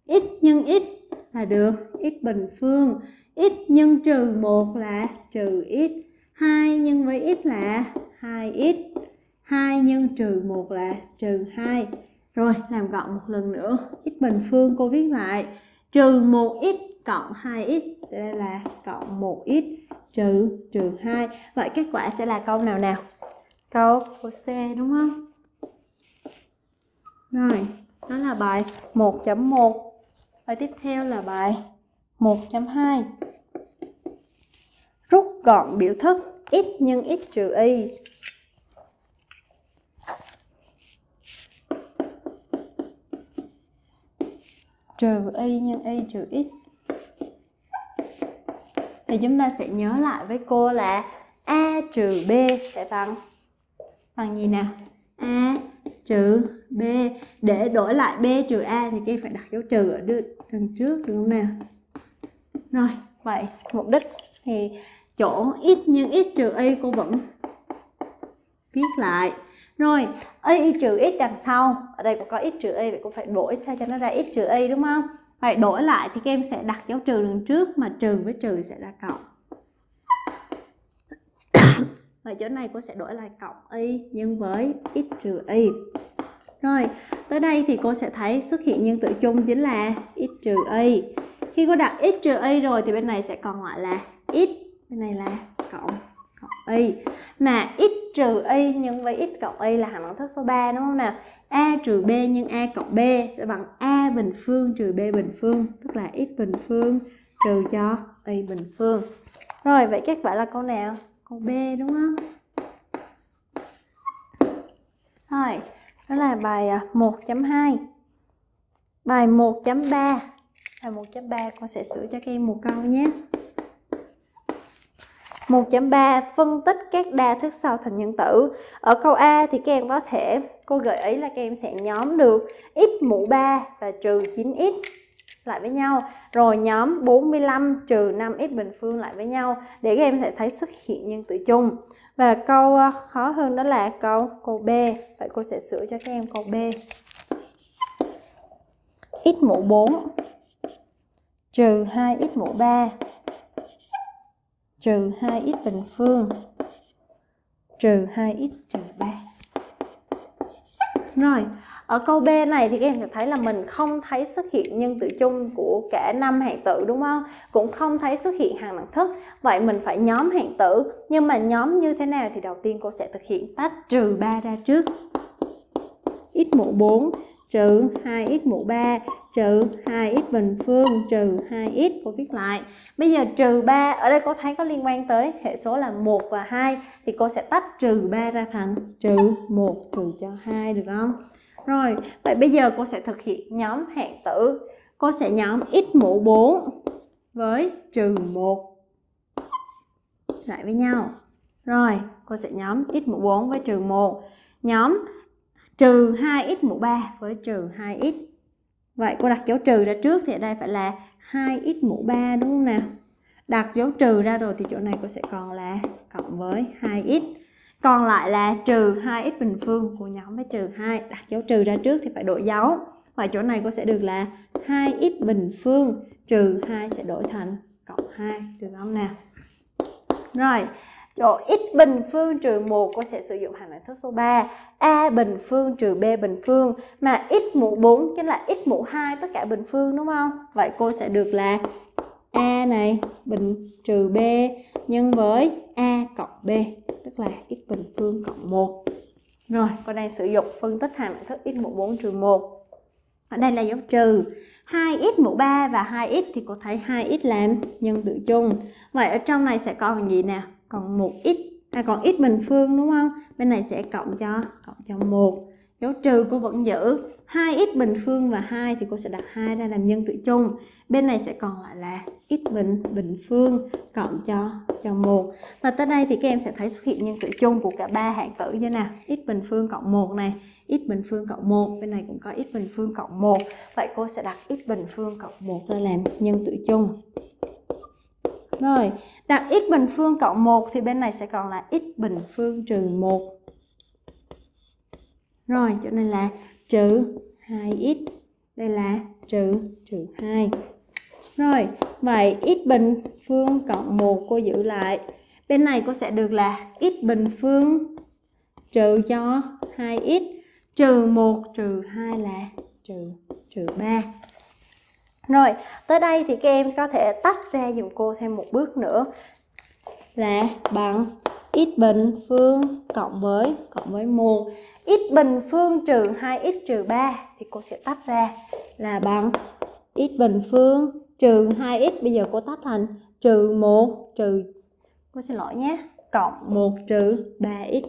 x nhân x là được x bình phương. x nhân trừ 1 là trừ x. 2 nhân với x là 2x. 2 nhân trừ 1 là trừ 2. Rồi, làm gọn một lần nữa. x bình phương cô viết lại. Trừ 1x cộng 2x sẽ đây là cộng 1x trừ trừ 2. Vậy kết quả sẽ là câu nào nào? Câu của C đúng không? Rồi, đó là bài 1.1. Bài tiếp theo là bài 1.2. Rút gọn biểu thức x nhân x trừ y. trừ y nhân y trừ x thì chúng ta sẽ nhớ lại với cô là a trừ b sẽ bằng bằng gì nào? A trừ b. Để đổi lại b trừ a thì cái phải đặt dấu trừ ở đằng trước, đúng không nào? Rồi, vậy, mục đích thì chỗ x nhưng x trừ y cô vẫn viết lại. Rồi, y trừ x đằng sau. Ở đây cũng có x trừ y, vậy cô phải đổi sao cho nó ra x trừ y, đúng không? Vậy đổi lại thì các em sẽ đặt dấu trừ đằng trước mà trừ với trừ sẽ ra cộng. (coughs) Vậy chỗ này cô sẽ đổi lại cộng y nhân với x trừ y. Rồi, tới đây thì cô sẽ thấy xuất hiện nhân tử chung chính là x trừ y. Khi cô đặt x trừ y rồi thì bên này sẽ còn lại là x, bên này là cộng cộng y. Mà x trừ y nhân với x cộng y là hàm đẳng thức số 3 đúng không nào? A trừ b nhân a cộng b sẽ bằng a bình phương trừ b bình phương, tức là x bình phương trừ cho y bình phương. Rồi, vậy kết quả là câu nào? Câu b, đúng không? Rồi, đó là bài à, 1.2 bài 1.3 bài 1.3 con sẽ sửa cho các em một câu nhé. 1.3 phân tích các đa thức sau thành nhân tử. Ở câu A thì các em có thể, cô gợi ý là các em sẽ nhóm được x mũ 3 và trừ 9x lại với nhau rồi nhóm 45 trừ 5x bình phương lại với nhau để các em sẽ thấy xuất hiện nhân tử chung. Và câu ờ, khó hơn đó là câu câu B. Vậy cô sẽ sửa cho các em câu B. x mũ 4 trừ 2x mũ 3 trừ 2x bình phương trừ 2x trừ 3. Rồi, ở câu B này thì các em sẽ thấy là mình không thấy xuất hiện nhân tử chung của cả năm hạng tử đúng không? Cũng không thấy xuất hiện hàng đẳng thức. Vậy mình phải nhóm hạng tử. Nhưng mà nhóm như thế nào thì đầu tiên cô sẽ thực hiện tách trừ 3 ra trước. x mũ 4 trừ 2x mũ 3 trừ 2x bình phương trừ 2x cô viết lại. Bây giờ trừ 3 ở đây cô thấy có liên quan tới hệ số là 1 và 2 thì cô sẽ tách trừ 3 ra thành trừ 1 trừ cho 2 được không? Rồi, vậy bây giờ cô sẽ thực hiện nhóm hạng tử. Cô sẽ nhóm x mũ 4 với trừ 1 lại với nhau. Rồi, cô sẽ nhóm x mũ 4 với trừ 1. Nhóm trừ 2x mũ 3 với trừ 2x. Vậy cô đặt dấu trừ ra trước thì ở đây phải là 2x mũ 3 đúng không nào? Đặt dấu trừ ra rồi thì chỗ này cô sẽ còn là cộng với 2x. Còn lại là trừ 2x bình phương của nhóm với trừ 2. Đặt dấu trừ ra trước thì phải đổi dấu. Và chỗ này cô sẽ được là 2x bình phương trừ 2 sẽ đổi thành cộng 2. Được không nào? Rồi, chỗ x bình phương trừ 1 cô sẽ sử dụng hàm đẳng thức số 3 a bình phương trừ b bình phương mà x mũ 4 chính là x mũ 2 tất cả bình phương đúng không? Vậy cô sẽ được là a này bình trừ b nhân với a cộng b tức là x bình phương cộng 1. Rồi, cô đang sử dụng phân tích hàm đẳng thức x mũ 4 trừ 1. Ở đây là dấu trừ. 2x mũ 3 và 2x thì cô thấy 2x làm nhân tử chung. Vậy ở trong này sẽ còn gì nào? Còn một x à còn x bình phương đúng không? Bên này sẽ cộng cho cộng cho một Dấu trừ cô vẫn giữ 2x bình phương và 2 thì cô sẽ đặt 2 ra làm nhân tự chung. Bên này sẽ còn lại là x bình bình phương cộng cho cho 1. Và tới đây thì các em sẽ thấy xuất hiện nhân tự chung của cả ba hạng tử như nào? x bình phương cộng 1 này, x bình phương cộng 1, bên này cũng có x bình phương cộng 1. Vậy cô sẽ đặt x bình phương cộng 1 ra làm nhân tự chung. Rồi, đặt x bình phương cộng 1 thì bên này sẽ còn là x bình phương trừ 1. Rồi, chỗ này là trừ 2x. Đây là trừ trừ 2. Rồi, vậy x bình phương cộng 1 cô giữ lại. Bên này cô sẽ được là x bình phương trừ cho 2x trừ 1 trừ 2 là trừ trừ 3. Rồi, tới đây thì các em có thể tách ra dùm cô thêm một bước nữa. Là bằng x bình phương cộng với cộng với 1 x bình phương trừ 2x trừ 3 thì cô sẽ tách ra. Là bằng x bình phương trừ 2x bây giờ cô tách thành trừ 1 trừ cô xin lỗi nhé cộng 1 trừ 3x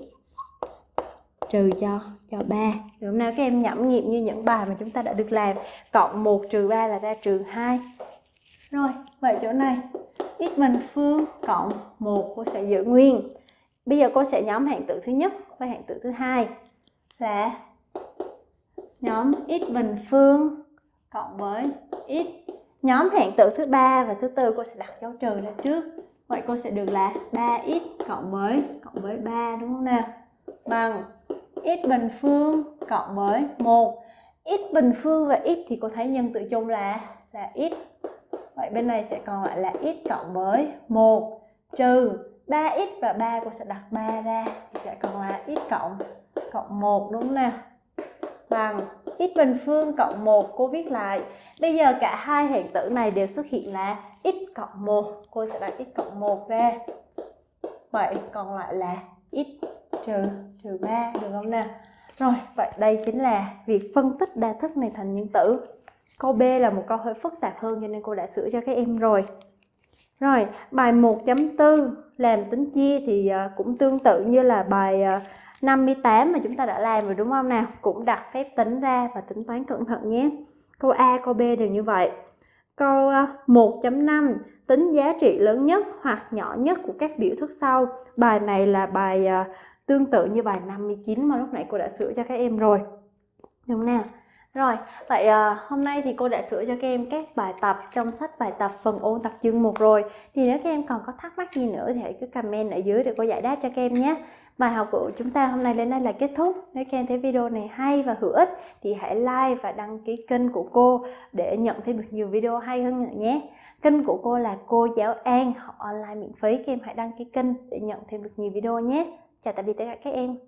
trừ cho cho 3 Được hôm nào các em nhẩm nghiệm như những bài mà chúng ta đã được làm. Cộng 1 trừ 3 là ra trừ 2 Rồi, vậy chỗ này. X bình phương cộng 1 cô sẽ giữ nguyên. Bây giờ cô sẽ nhóm hạng tử thứ nhất với hạng tử thứ hai. Là nhóm x bình phương cộng với x nhóm hạng tử thứ ba và thứ tư cô sẽ đặt dấu trừ ra trước. Vậy cô sẽ được là 3x cộng với cộng với 3 đúng không nào? Bằng x bình phương cộng với 1 x bình phương và x thì cô thấy nhân tự chung là là x. Vậy bên này sẽ còn lại là x cộng với 1 trừ 3x và 3 cô sẽ đặt 3 ra, thì sẽ còn là x cộng cộng 1 đúng không nào? Bằng x bình phương cộng 1 cô viết lại. Bây giờ cả hai hiện tử này đều xuất hiện là x cộng 1 cô sẽ đặt x cộng 1 ra. Vậy còn lại là x trừ trừ 3 được không nào rồi, vậy đây chính là việc phân tích đa thức này thành nhân tử. Câu B là một câu hơi phức tạp hơn cho nên cô đã sửa cho các em rồi. Rồi, bài 1.4 làm tính chia thì ờ, cũng tương tự như là bài ờ, 58 mà chúng ta đã làm rồi đúng không nào? Cũng đặt phép tính ra và tính toán cẩn thận nhé. Câu A, câu B đều như vậy. Câu ờ, 1.5 tính giá trị lớn nhất hoặc nhỏ nhất của các biểu thức sau. Bài này là bài tương tự như bài 59 mà lúc nãy cô đã sửa cho các em rồi đúng nè rồi, vậy à, hôm nay thì cô đã sửa cho các em các bài tập trong sách bài tập phần ôn tập chương 1 rồi. Thì nếu các em còn có thắc mắc gì nữa thì hãy cứ comment ở dưới để cô giải đáp cho các em nhé. Bài học của chúng ta hôm nay đến đây là kết thúc. Nếu các em thấy video này hay và hữu ích thì hãy like và đăng ký kênh của cô để nhận thêm được nhiều video hay hơn nữa nhé. Kênh của cô là cô giáo An học online miễn phí. Các em hãy đăng ký kênh để nhận thêm được nhiều video nhé. Chào tạm biệt tất cả các em.